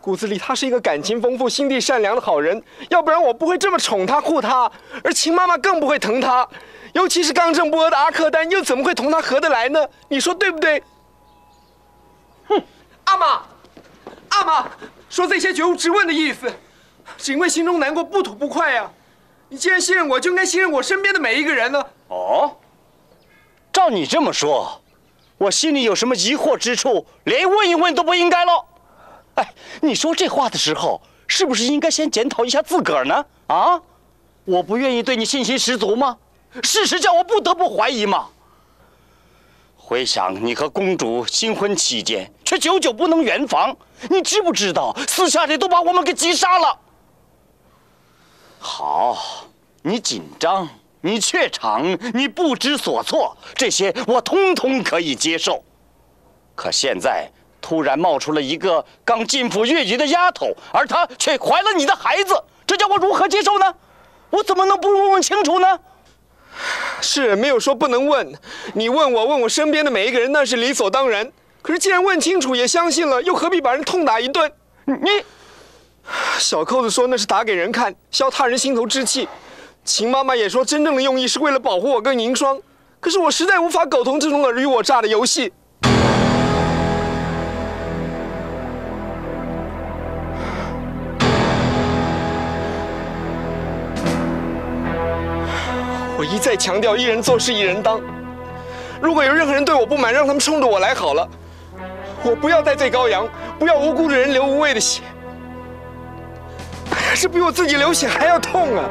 骨子里他是一个感情丰富、心地善良的好人，要不然我不会这么宠他、护他，而秦妈妈更不会疼他。尤其是刚正不阿的阿克丹，又怎么会同他合得来呢？你说对不对？哼，阿玛，阿玛，说这些绝无质问的意思，是因为心中难过、不吐不快呀。你既然信任我，就应该信任我身边的每一个人呢。哦，照你这么说，我心里有什么疑惑之处，连问一问都不应该喽。哎，你说这话的时候，是不是应该先检讨一下自个儿呢？啊，我不愿意对你信心十足吗？事实叫我不得不怀疑吗？回想你和公主新婚期间，却久久不能圆房，你知不知道私下里都把我们给急杀了？好，你紧张，你怯场，你不知所措，这些我通通可以接受。可现在。突然冒出了一个刚进府越狱的丫头，而她却怀了你的孩子，这叫我如何接受呢？我怎么能不问问清楚呢？是没有说不能问，你问我问我身边的每一个人，那是理所当然。可是既然问清楚也相信了，又何必把人痛打一顿？你，小扣子说那是打给人看，消他人心头之气。秦妈妈也说真正的用意是为了保护我跟银霜。可是我实在无法苟同这种尔虞我诈的游戏。我一再强调，一人做事一人当。如果有任何人对我不满，让他们冲着我来好了。我不要戴罪羔羊，不要无辜的人流无谓的血。是比我自己流血还要痛啊！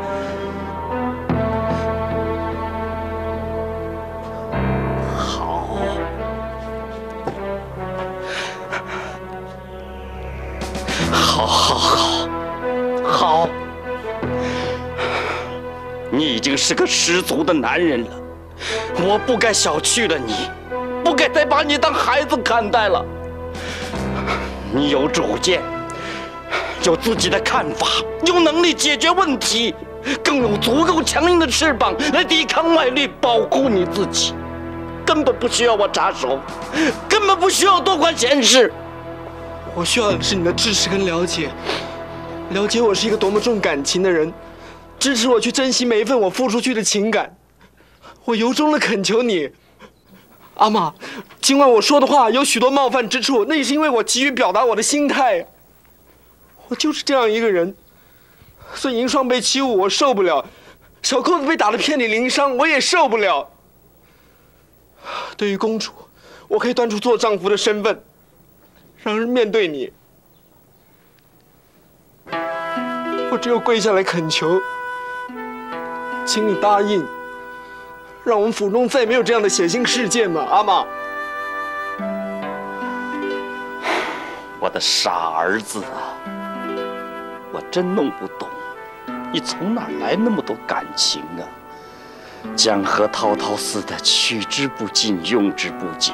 好，好，好，好。你已经是个十足的男人了，我不该小觑了你，不该再把你当孩子看待了。你有主见，有自己的看法，有能力解决问题，更有足够强硬的翅膀来抵抗外力，保护你自己，根本不需要我插手，根本不需要多管闲事。我需要的是你的支持跟了解，了解我是一个多么重感情的人。支持我去珍惜每一份我付出去的情感，我由衷的恳求你，阿玛，尽管我说的话有许多冒犯之处，那也是因为我急于表达我的心态。我就是这样一个人，所以银霜被欺侮我受不了，小扣子被打得遍体鳞伤我也受不了。对于公主，我可以端出做丈夫的身份，让人面对你，我只有跪下来恳求。请你答应，让我们府中再没有这样的血腥事件吧，阿玛。我的傻儿子啊，我真弄不懂，你从哪来那么多感情啊？江河滔滔似的，取之不尽，用之不竭。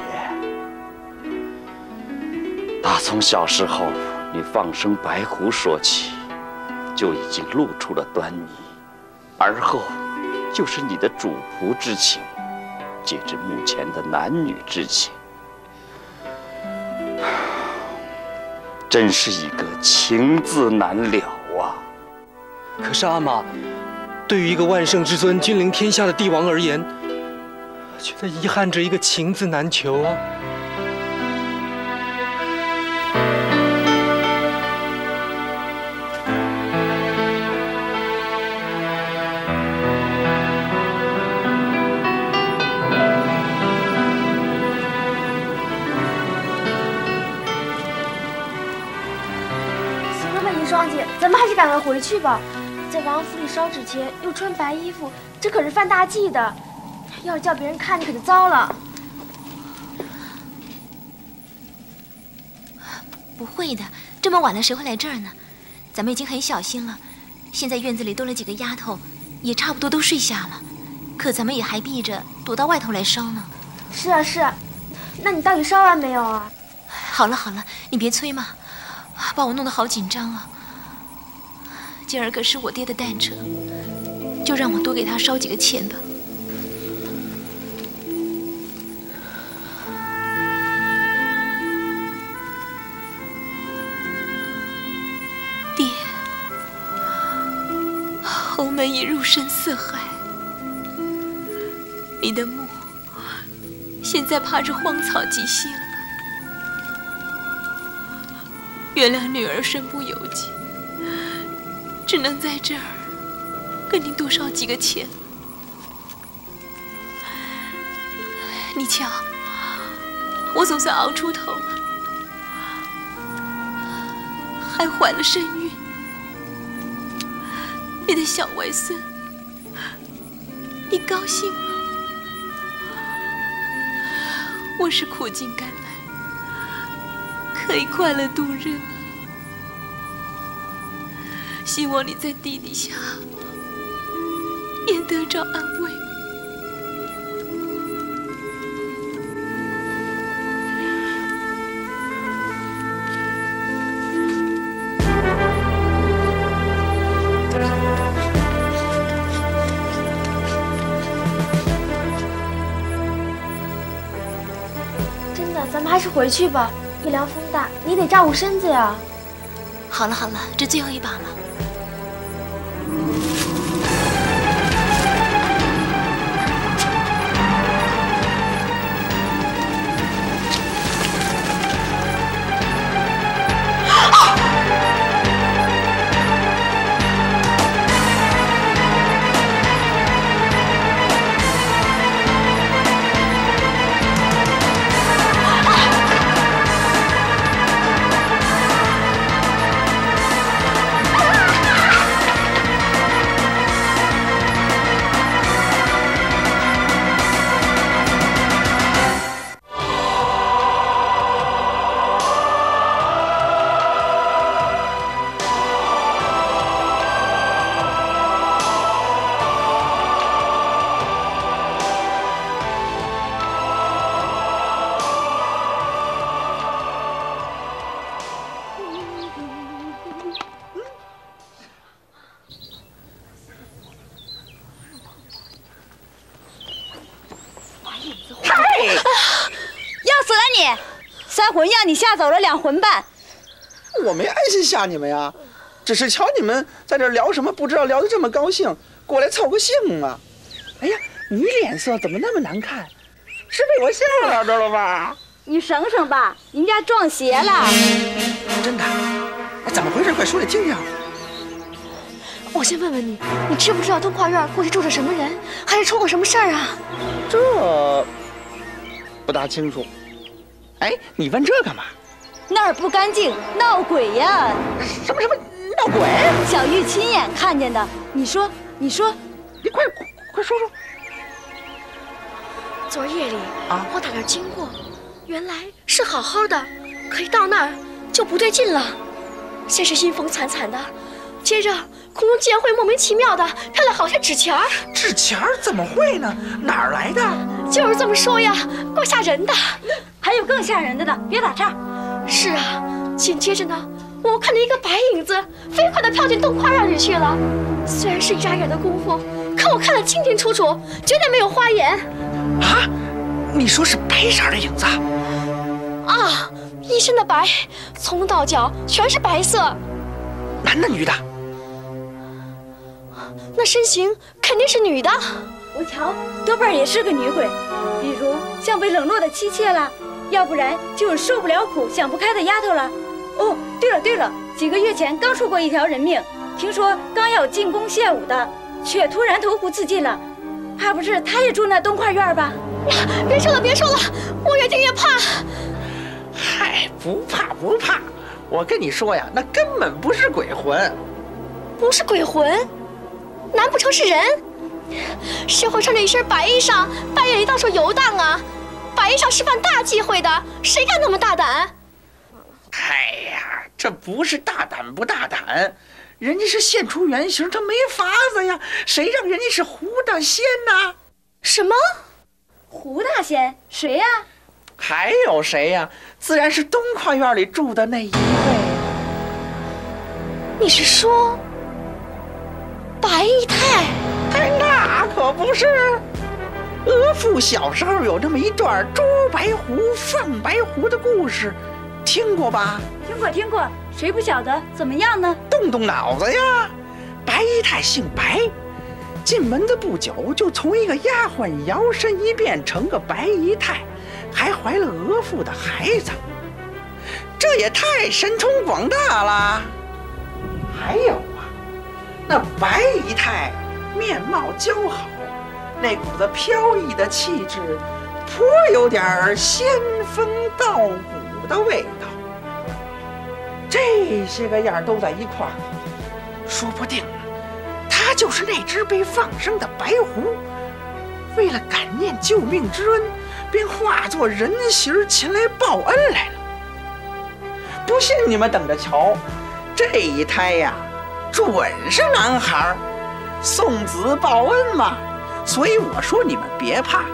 打从小时候你放生白狐说起，就已经露出了端倪。而后，就是你的主仆之情，截至目前的男女之情。真是一个情字难了啊！可是阿玛，对于一个万圣之尊、君临天下的帝王而言，却在遗憾着一个情字难求啊！咱们还是赶快回去吧。在王府里烧纸钱，又穿白衣服，这可是犯大忌的。要是叫别人看见，可就糟了。不会的，这么晚了谁会来这儿呢？咱们已经很小心了。现在院子里多了几个丫头，也差不多都睡下了。可咱们也还避着躲到外头来烧呢。是啊是啊，那你到底烧完没有啊？好了好了，你别催嘛，把我弄得好紧张啊。今儿个是我爹的诞辰，就让我多给他烧几个钱吧。爹，侯门已入深似海，你的墓现在怕是荒草极稀了？原谅女儿身不由己，只能在这儿跟你多烧几个钱。你瞧，我总算熬出头了，还怀了身孕。你的小外孙，你高兴吗？我是苦尽甘来，可以快乐度日了。希望你在地底下也得着安慰。真的，咱们还是回去吧。夜凉风大，你得照顾身子呀。好了好了，这最后一把了。你吓走了两魂半，我没安心吓你们呀，只是瞧你们在这聊什么，不知道聊得这么高兴，过来凑个兴嘛。哎呀，你脸色怎么那么难看？是被我吓着了吧？你省省吧，人家撞邪了。真的？哎，怎么回事？快说来听听。我先问问你，你知不知道东跨院过去住着什么人，还是出过什么事儿啊？这不大清楚。哎，你问这干嘛？那儿不干净，闹鬼呀！什么什么闹鬼？小玉亲眼看见的。你说，你说，你快快说说。昨夜里啊，我打那儿经过，原来是好好的，可一到那儿就不对劲了。先是阴风惨惨的，接着空中竟然会莫名其妙的飘来好些纸钱儿。纸钱儿怎么会呢？哪儿来的？就是这么说呀，够吓人的。还有更吓人的呢，别打岔。是啊，紧接着呢，我看见一个白影子飞快地飘进洞花那里去了。虽然是一眨眼的功夫，可我看得清清楚楚，绝对没有花眼。啊，你说是白色的影子？啊，一身的白，从头到脚全是白色。男的女的？那身形肯定是女的。我瞧，多半也是个女鬼，比如像被冷落的妻妾了，要不然就是受不了苦、想不开的丫头了。哦，对了对了，几个月前刚出过一条人命，听说刚要进宫献舞的，却突然投湖自尽了。怕不是她也住那东跨院吧？呀别说了别说了，我越听越怕。嗨，不怕不怕，我跟你说呀，那根本不是鬼魂，不是鬼魂，难不成是人？谁会穿着一身白衣裳，半夜里到处游荡啊？白衣裳是犯大忌讳的，谁敢那么大胆？哎呀，这不是大胆不大胆，人家是现出原形，他没法子呀。谁让人家是胡大仙呢？什么？胡大仙？谁呀？还有谁呀？自然是东跨院里住的那一位。你是说白姨太？哎，那可不是。额驸小时候有这么一段捉白狐、放白狐的故事。听过吧？听过，听过。谁不晓得？怎么样呢？动动脑子呀！白姨太姓白，进门的不久就从一个丫鬟摇身一变成个白姨太，还怀了额驸的孩子。这也太神通广大了！还有啊，那白姨太面貌姣好，那股子飘逸的气质，颇有点仙风道骨的味道。这些个样都在一块儿，说不定他就是那只被放生的白狐，为了感念救命之恩，便化作人形前来报恩来了。不信你们等着瞧，这一胎呀，准是男孩送子报恩嘛。所以我说你们别怕，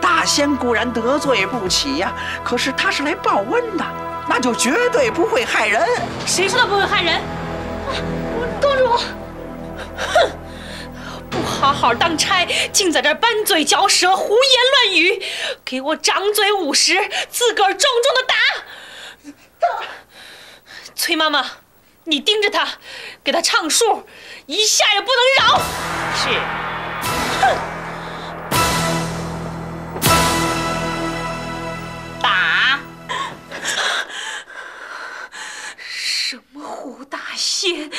大仙固然得罪不起呀，可是他是来报恩的。那就绝对不会害人。谁说他不会害人？啊公主，哼！不好好当差，竟在这拌嘴嚼舌、胡言乱语，给我掌嘴五十，自个儿重重的打！打！崔妈妈，你盯着他，给他唱数，一下也不能饶。是。哼！打！什么胡大仙，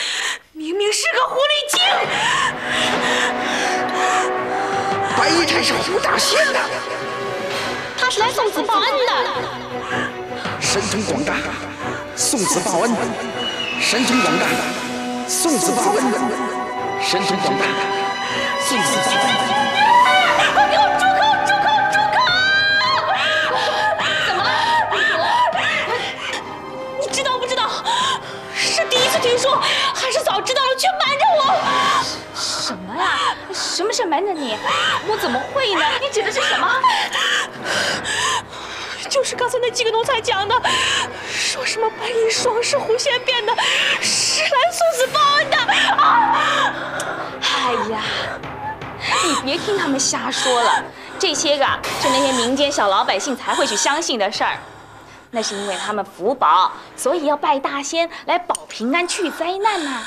明明是个狐狸精！白衣太是胡大仙的，他是来送子报恩的。神通广大，送子报恩；神通广大，送子报恩；神通广大，送子报恩。快给我住口！住口！住口！怎么了，你知道不知道？是第一次听说，还是早知道了却瞒着我？什么呀？什么事瞒着你？我怎么会呢？你指的是什么？就是刚才那几个奴才讲的，说什么白衣霜是狐仙变的，是来送子报恩的。啊！哎呀，你别听他们瞎说了，这些个是那些民间小老百姓才会去相信的事儿。那是因为他们福薄，所以要拜大仙来保平安、去灾难呐。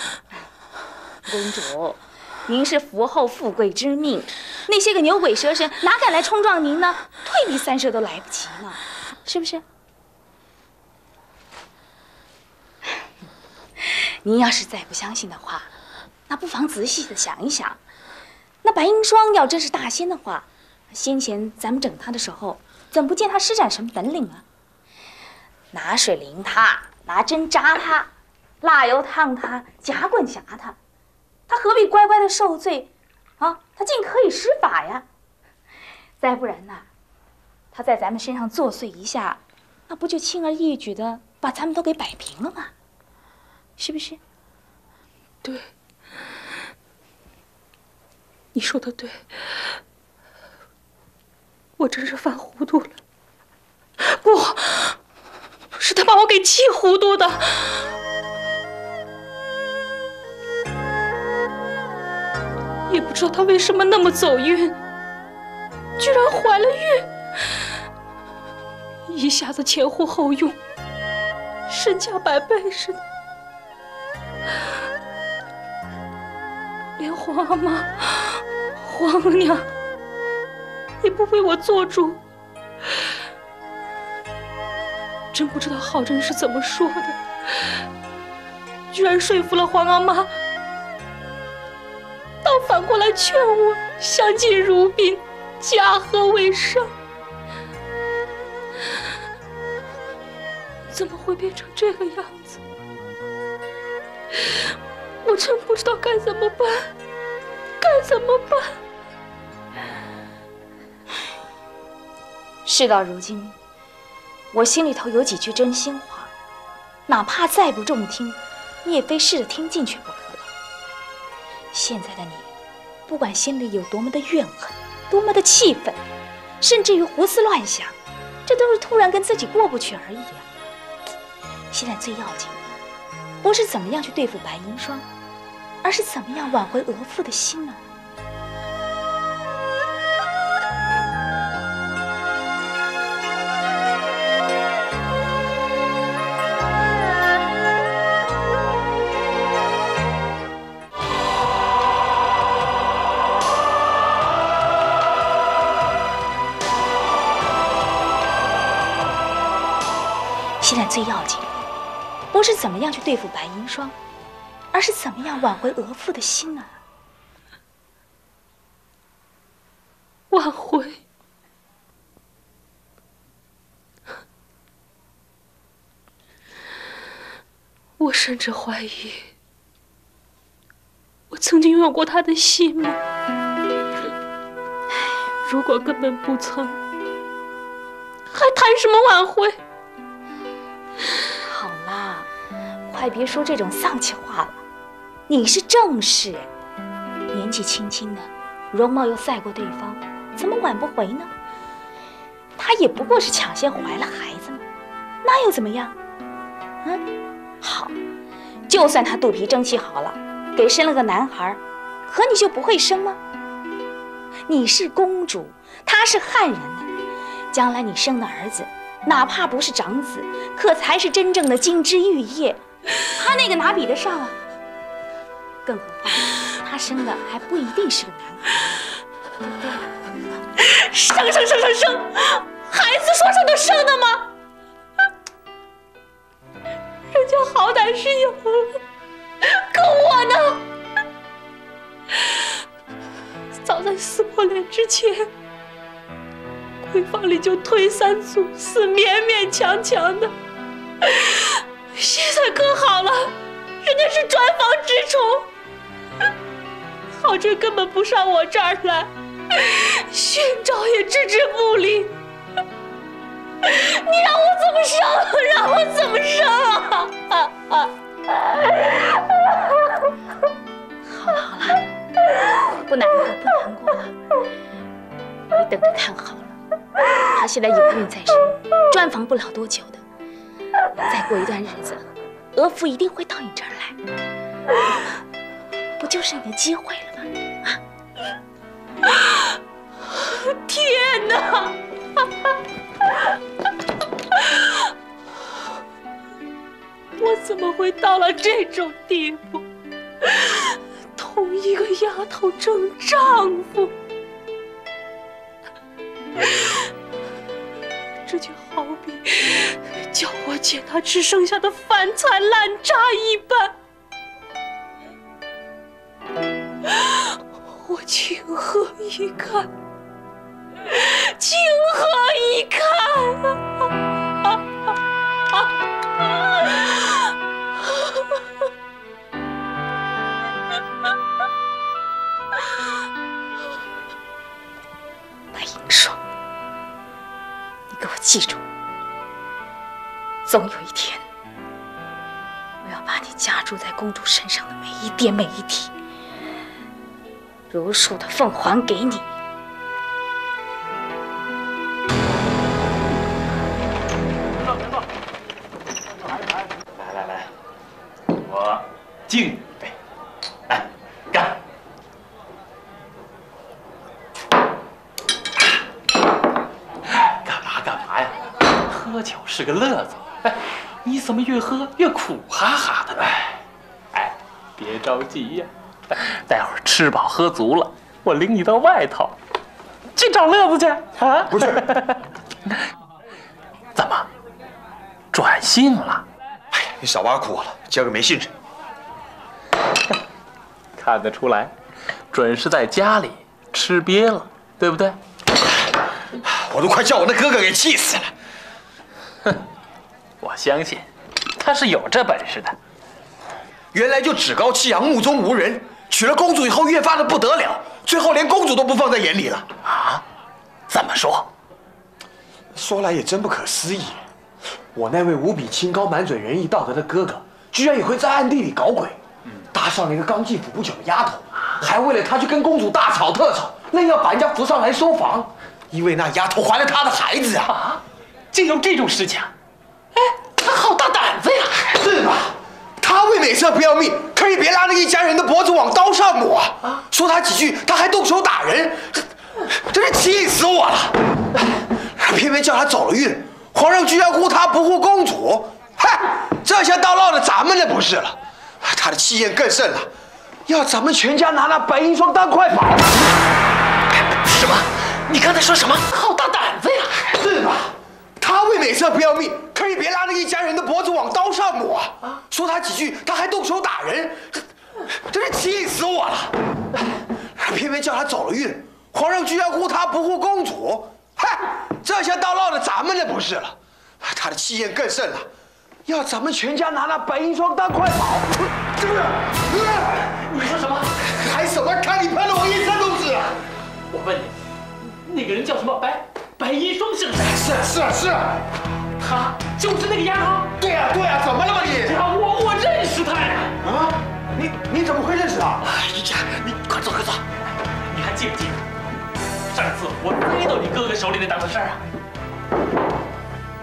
公主，您是福后富贵之命，那些个牛鬼蛇神哪敢来冲撞您呢？退避三舍都来不及呢，是不是？您要是再不相信的话，那不妨仔细的想一想，那白银霜要真是大仙的话，先前咱们整他的时候，怎不见他施展什么本领啊？拿水淋他，拿针扎他，蜡油烫他，夹棍夹他，他何必乖乖的受罪？啊，他竟可以施法呀！再不然呢，他在咱们身上作祟一下，那不就轻而易举的把咱们都给摆平了吗？是不是？对，你说的对，我真是犯糊涂了。不。是他把我给气糊涂的，也不知道他为什么那么走运，居然怀了孕，一下子前呼后拥，身价百倍似的，连皇阿玛、皇额娘也不为我做主。真不知道浩真是怎么说的，居然说服了皇阿玛，倒反过来劝我相敬如宾，家和为上。怎么会变成这个样子？我真不知道该怎么办，该怎么办？事到如今，我心里头有几句真心话，哪怕再不中听，你也非试着听进去不可了。现在的你，不管心里有多么的怨恨，多么的气愤，甚至于胡思乱想，这都是突然跟自己过不去而已啊。现在最要紧的，不是怎么样去对付白银霜，而是怎么样挽回额父的心呢？现在最要紧，不是怎么样去对付白银霜，而是怎么样挽回额父的心呢？挽回？我甚至怀疑，我曾经拥有过他的心吗？如果根本不曾，还谈什么挽回？快别说这种丧气话了。你是正室，年纪轻轻的，容貌又赛过对方，怎么挽不回呢？他也不过是抢先怀了孩子嘛，那又怎么样？嗯，好，就算他肚皮争气好了，给生了个男孩，可你就不会生吗？你是公主，他是汉人呢，将来你生的儿子。哪怕不是长子，可才是真正的金枝玉叶。他那个哪比得上啊？更何况他生的还不一定是个男孩，生生生生生，孩子说生就生的吗？人家好歹是有了，可我呢？早在撕破脸之前。闺房里就推三阻四，勉勉强强的。现在可好了，人家是专房之宠，郝真根本不上我这儿来，寻找也置之不理。你让我怎么生？让我怎么生啊？好了好了，不难过不难过了，你等着看好了。他现在有孕在身，专房不了多久的。再过一段日子，额父一定会到你这儿来，不就是你的机会了吗？啊！天哪！我怎么会到了这种地步？同一个丫头争丈夫。这就好比叫我捡他吃剩下的饭菜烂渣一般，我情何以堪？情何以堪啊？白银霜。给我记住，总有一天，我要把你夹住在公主身上的每一点每一滴，如数的奉还给你。来来来，我敬。是个乐子，哎，你怎么越喝越苦哈哈的呢？哎，别着急呀，待会儿吃饱喝足了，我领你到外头去找乐子去啊！不是。怎么转性了？哎呀，你少挖苦我了，今儿个没兴致。看得出来，准是在家里吃瘪了，对不对？我都快叫我那哥哥给气死了。哼，我相信他是有这本事的。原来就趾高气扬、目中无人，娶了公主以后越发的不得了，最后连公主都不放在眼里了。啊？怎么说？说来也真不可思议，我那位无比清高、满嘴仁义道德的哥哥，居然也会在暗地里搞鬼，搭上了一个刚进府不久的丫头，还为了她去跟公主大吵特吵，愣要把人家扶上来收房，因为那丫头怀了他的孩子啊！啊，竟有这种事情？哎，他好大胆子呀！是吧？他为美色不要命，可以别拉着一家人的脖子往刀上抹啊！说他几句，他还动手打人，这真是气死我了！偏偏叫他走了运，皇上居然护他不护公主，嗨，这下倒落了咱们的不是了。他的气焰更甚了，要咱们全家拿那白银霜当快跑。什么？你刚才说什么？好大！他为美色不要命，可以别拉那一家人的脖子往刀上抹啊！说他几句，他还动手打人，这真是气死我了！偏偏叫他走了运，皇上居然护他不护公主，嗨，这下倒落了咱们的不是了。他的气焰更甚了，要咱们全家拿那白银霜当快跑。这个，你说什么？还什么？看你喷了我一身都是！我问你，那个人叫什么？白白银霜是不是？是啊是啊是啊，他就是那个丫头。对呀对呀，怎么了嘛你？我我认识他呀！啊，你你怎么会认识他？哎呀，你快坐快坐。你还记不记得上次我栽到你哥哥手里那档子事儿啊？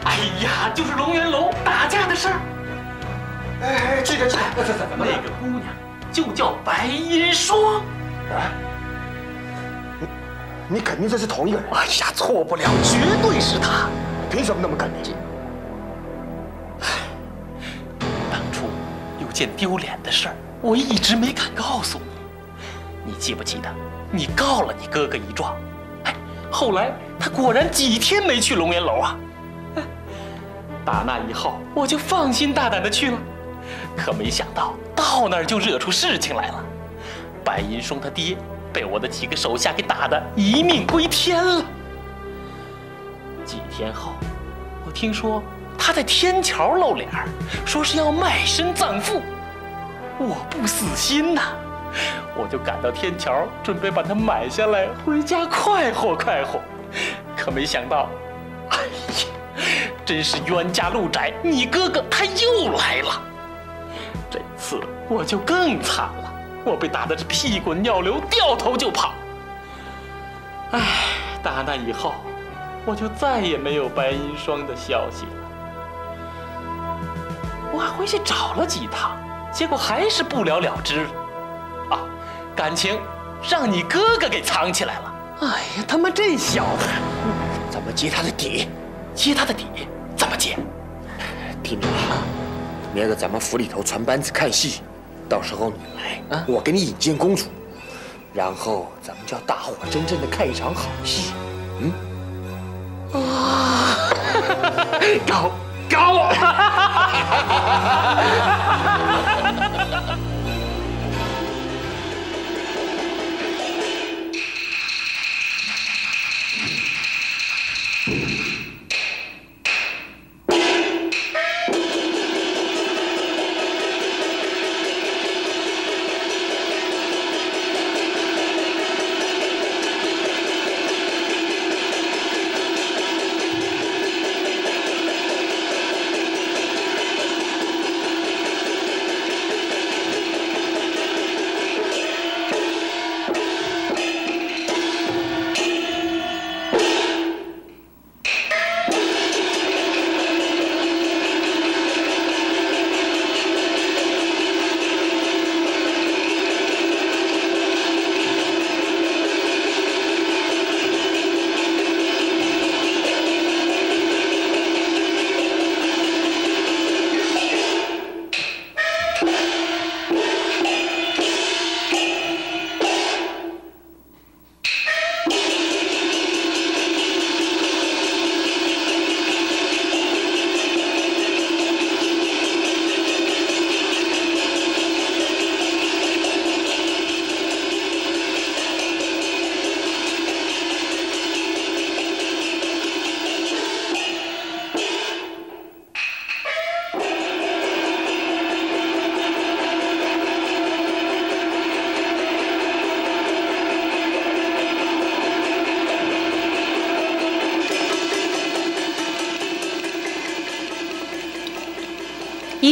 哎呀，就是龙源楼打架的事儿。哎，记得记得。那个姑娘就叫白银霜。啊？你你肯定这是同一个人？哎呀，错不了，绝对是他。凭什么那么肯定？当初有件丢脸的事儿，我一直没敢告诉你。你记不记得，你告了你哥哥一状？哎，后来他果然几天没去龙岩楼啊。打那以后，我就放心大胆的去了。可没想到到那儿就惹出事情来了。白银松他爹被我的几个手下给打得一命归天了。几天后，我听说他在天桥露脸儿，说是要卖身葬父。我不死心呐，我就赶到天桥，准备把他买下来回家快活快活。可没想到，哎呀，真是冤家路窄，你哥哥他又来了。这次我就更惨了，我被打的是屁滚尿流，掉头就跑。唉，打那以后，我就再也没有白银霜的消息了。我还回去找了几趟，结果还是不了了之。啊，感情让你哥哥给藏起来了。哎呀，他妈这小子，怎么揭他的底？揭他的底？怎么揭？听着啊，明儿个咱们府里头传班子看戏，到时候你来，啊、我给你引荐公主，然后咱们叫大伙真正的看一场好戏。嗯。啊，高高！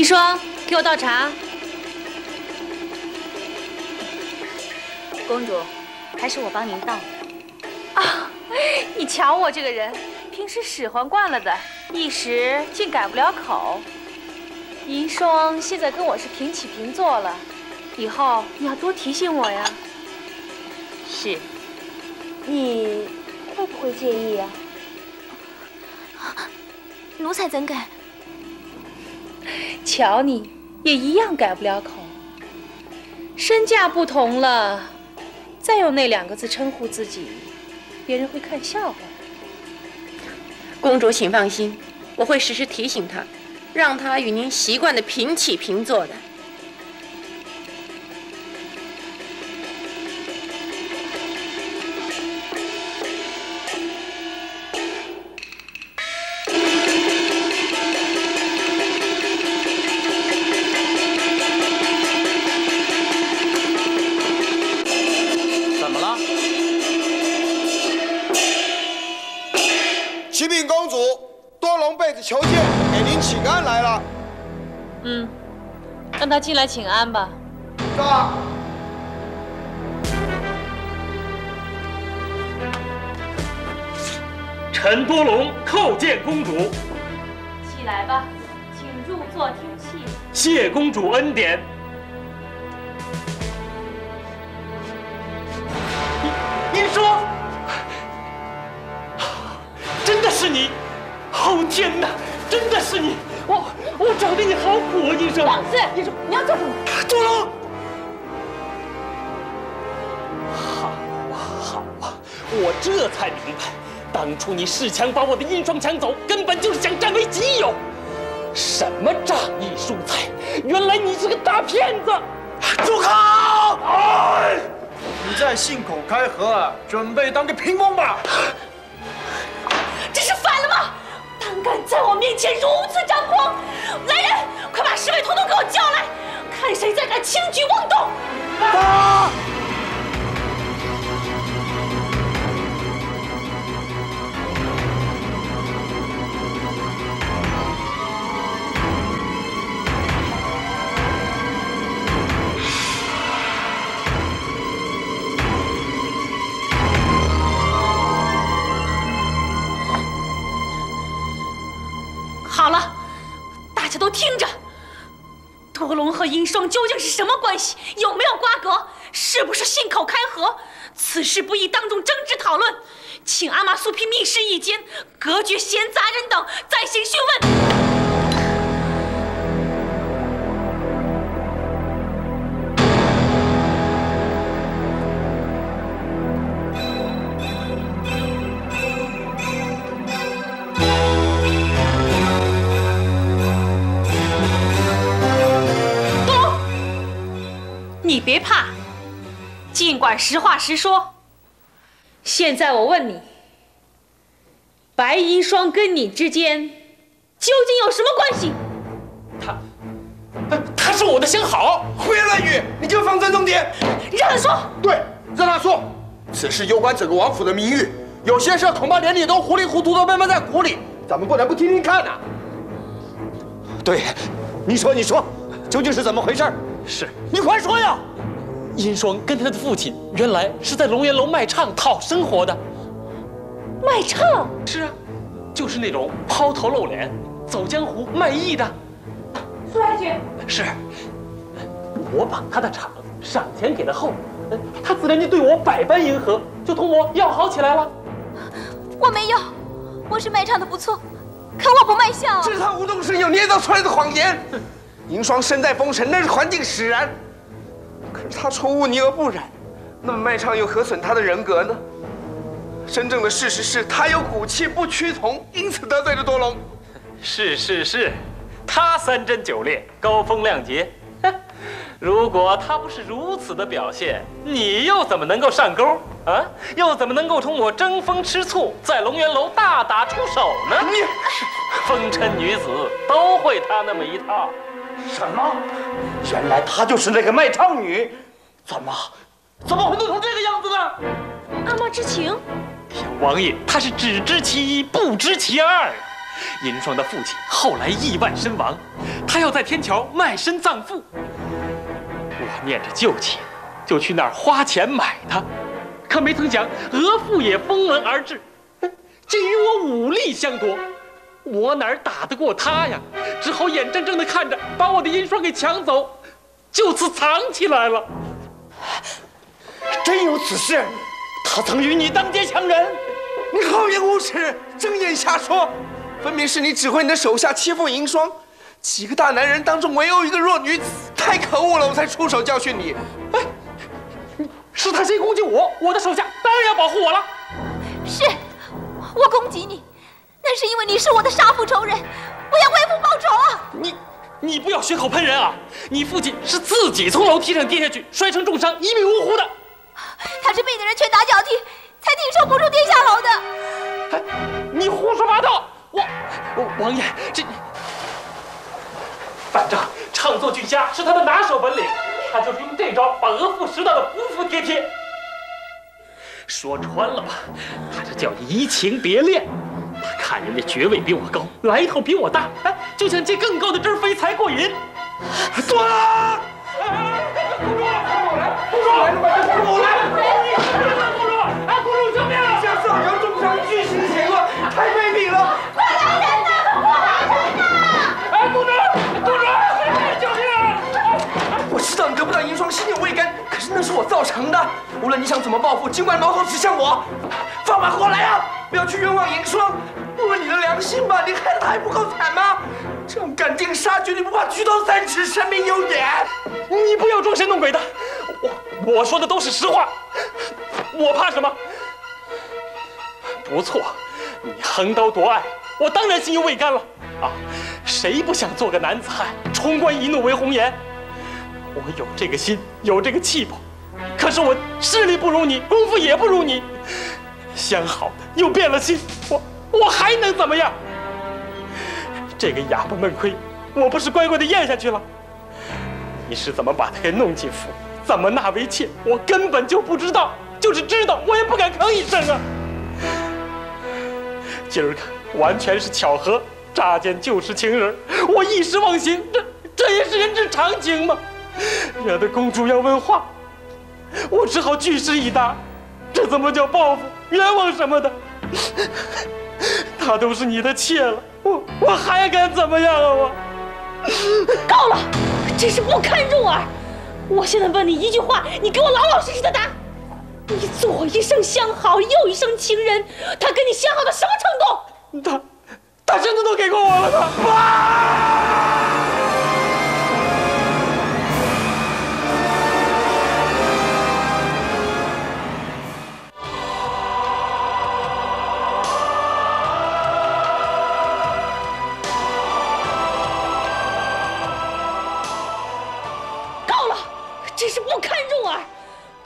银霜，给我倒茶。公主，还是我帮您倒。啊，你瞧我这个人，平时使唤惯了的，一时竟改不了口。银霜现在跟我是平起平坐了，以后你要多提醒我呀。是。你会不会介意啊？奴才怎敢？瞧你，也一样改不了口。身价不同了，再用那两个字称呼自己，别人会看笑话。公主，请放心，我会时时提醒他，让他与您习惯的平起平坐的。来请安吧。到。陈多隆叩见公主，起来吧，请入座听戏。谢公主恩典。这才明白，当初你恃强把我的阴霜抢走，根本就是想占为己有。什么仗义疏财，原来你是个大骗子！住口！哎，你在信口开河，准备当个屏风吧？这是反了吗？胆敢在我面前如此张狂！来人，快把侍卫统统给我叫来，看谁再敢轻举妄动！打！多隆和银霜究竟是什么关系？有没有瓜葛？是不是信口开河？此事不宜当众争执讨论，请阿玛苏批密室一间，隔绝闲杂人等，再行讯问。别怕，尽管实话实说。现在我问你，白银霜跟你之间究竟有什么关系？他他是我的相好。胡言乱语，你就放尊重点。让他说。对，让他说。此事攸关整个王府的名誉，有些事恐怕连你都糊里糊涂的被闷在鼓里，咱们不能不听听看呐。对，你说你说，究竟是怎么回事？是你快说呀！银霜跟他的父亲原来是在龙岩楼卖唱讨生活的。卖唱？是啊，就是那种抛头露脸、走江湖卖艺的。苏来举，是，我把他的厂赏钱给了后，他自然就对我百般迎合，就同我要好起来了。我没有，我是卖唱的不错，可我不卖笑、啊。这是他无中生有捏造出来的谎言。银霜身在风尘，那是环境使然。他出污泥而不染，那么卖唱又何损他的人格呢？真正的事实是他有骨气，不屈从，因此得罪了多隆。是是是，他三贞九烈，高风亮节。如果他不是如此的表现，你又怎么能够上钩啊？又怎么能够同我争风吃醋，在龙源楼大打出手呢？你，风尘女子都会他那么一套。什么？原来她就是那个卖唱女？怎么，怎么会弄成这个样子呢？阿妈知情？王爷他是只知其一，不知其二。银霜的父亲后来意外身亡，他要在天桥卖身葬父。我念着旧情，就去那儿花钱买他，可没曾想额驸也风闻而至，竟与我武力相夺。我哪儿打得过他呀？只好眼睁睁地看着把我的银霜给抢走，就此藏起来了。真有此事？他曾与你当街抢人？你厚颜无耻，睁眼瞎说！分明是你指挥你的手下欺负银霜，几个大男人当中唯有一个弱女子，太可恶了，我才出手教训你。哎，是他先攻击我，我的手下当然要保护我了。是，我攻击你。那是因为你是我的杀父仇人，我要为父报仇啊！你，你不要血口喷人啊！你父亲是自己从楼梯上跌下去，摔成重伤，一命呜呼的。他是被你人拳打脚踢，才挺受不住跌下楼的。哎，你胡说八道！我，王爷，这反正唱作俱佳是他的拿手本领，他就是用这招把额驸拾到的服服帖帖。说穿了吧，他这叫移情别恋。他看人家爵位比我高，来头比我大，哎，就想借更高的支飞才过瘾。坐了！公主，公主，公主，公主来！公主，哎，公主救命啊！将上阳重伤，巨型邪恶，太卑鄙了！快来人呐！快来人呐！哎，公主，公主，救命啊！我知道你得不到银霜，心有未甘，可是那是我造成的。无论你想怎么报复，尽管矛头指向我，放马过来啊！不要去冤枉银霜，问问你的良心吧，你害得他还不够惨吗？这样赶尽杀绝，你不怕举头三尺，神明有眼？你不要装神弄鬼的，我我说的都是实话，我怕什么？不错，你横刀夺爱，我当然心有未甘了啊！谁不想做个男子汉，冲冠一怒为红颜？我有这个心，有这个气魄，可是我势力不如你，功夫也不如你。相好的又变了心，我我还能怎么样？这个哑巴闷亏，我不是乖乖的咽下去了？你是怎么把他给弄进府，怎么纳为妾，我根本就不知道。就是知道，我也不敢吭一声啊。今儿个完全是巧合，乍见旧时情人，我一时忘形，这这也是人之常情嘛。惹得公主要问话，我只好据实以答。这怎么叫报复？冤枉什么的？她都是你的妾了，我我还敢怎么样啊？我够了，真是不堪入耳！我现在问你一句话，你给我老老实实的答。你左一声相好，右一声情人，他跟你相好到什么程度？他他真的都给过我了吗？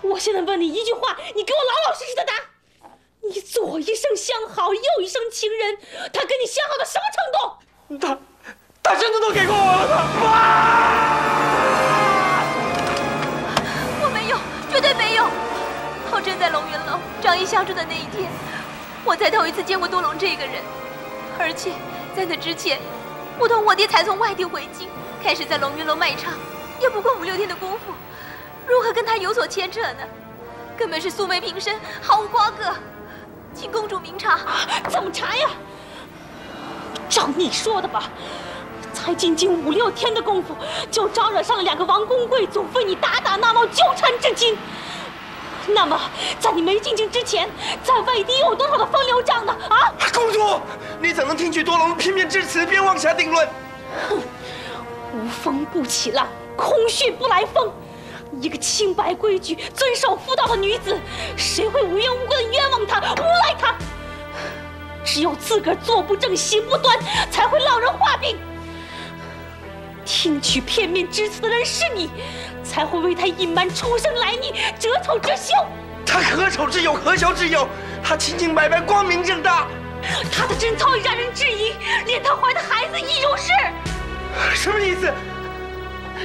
我现在问你一句话，你给我老老实实的答。你左一声相好，右一声情人，他跟你相好到什么程度？他，他真的都给过我了我没有，绝对没有。好真在龙云楼张仪下注的那一天，我才头一次见过多龙这个人。而且在那之前，我同我爹才从外地回京，开始在龙云楼卖唱，也不过五六天的功夫。如何跟他有所牵扯呢？根本是素昧平生，毫无瓜葛。请公主明察。怎么查呀？照你说的吧，才进京五六天的功夫，就招惹上了两个王公贵族，为你打打闹闹，纠缠至今。那么，在你没进京之前，在外地又有多少的风流账呢？啊！公主，你怎能听取多龙片面之词，便妄下定论？哼，无风不起浪，空穴不来风。一个清白规矩、遵守妇道的女子，谁会无缘无故的冤枉她、诬赖她？只有自个儿坐不正、行不端，才会落人话柄。听取片面之词的人是你，才会为他隐瞒出生来历、折丑之羞。他何丑之有？何羞之有？他清清白白、光明正大。他的贞操让人质疑，连他怀的孩子亦如是。什么意思？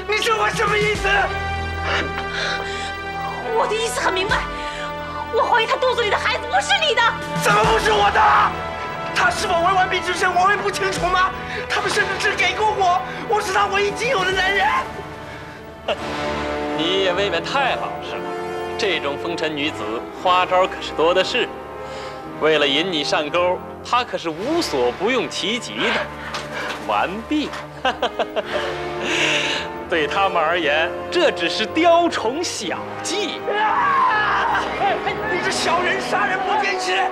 你说我什么意思？我的意思很明白，我怀疑他肚子里的孩子不是你的。怎么不是我的？他是否为完璧之身，我会不清楚吗？他们甚至只给过我，我是他唯一仅有的男人。你也未免太老实了。这种风尘女子，花招可是多的是。为了引你上钩，她可是无所不用其极的。完璧，对他们而言，这只是雕虫小技。你这小人，杀人不见血！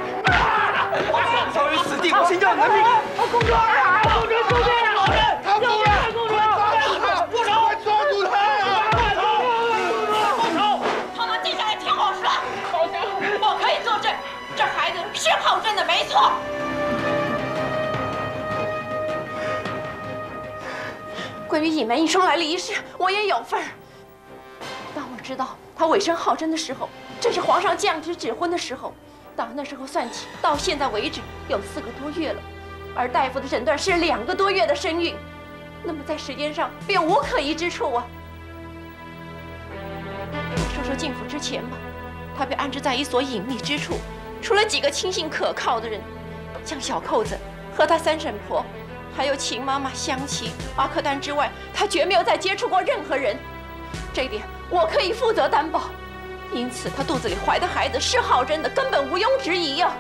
早于此地，我先要你的命！公主，公主救命啊！好人，救命！公主，住手！抓住他！住手！他们接下来听我说。我可以作证，这孩子是浩真的，没错。关于隐瞒一双来历一事，我也有份儿。当我知道他委身浩真的时候，正是皇上降旨指婚的时候。到那时候算起，到现在为止有四个多月了，而大夫的诊断是两个多月的身孕，那么在时间上便无可疑之处啊。说说进府之前吧，他被安置在一所隐秘之处，除了几个亲信可靠的人，像小扣子和他三婶婆，还有秦妈妈湘琴阿克丹之外她绝没有再接触过任何人。这一点我可以负责担保因此她肚子里怀的孩子是浩真的根本毋庸置疑呀。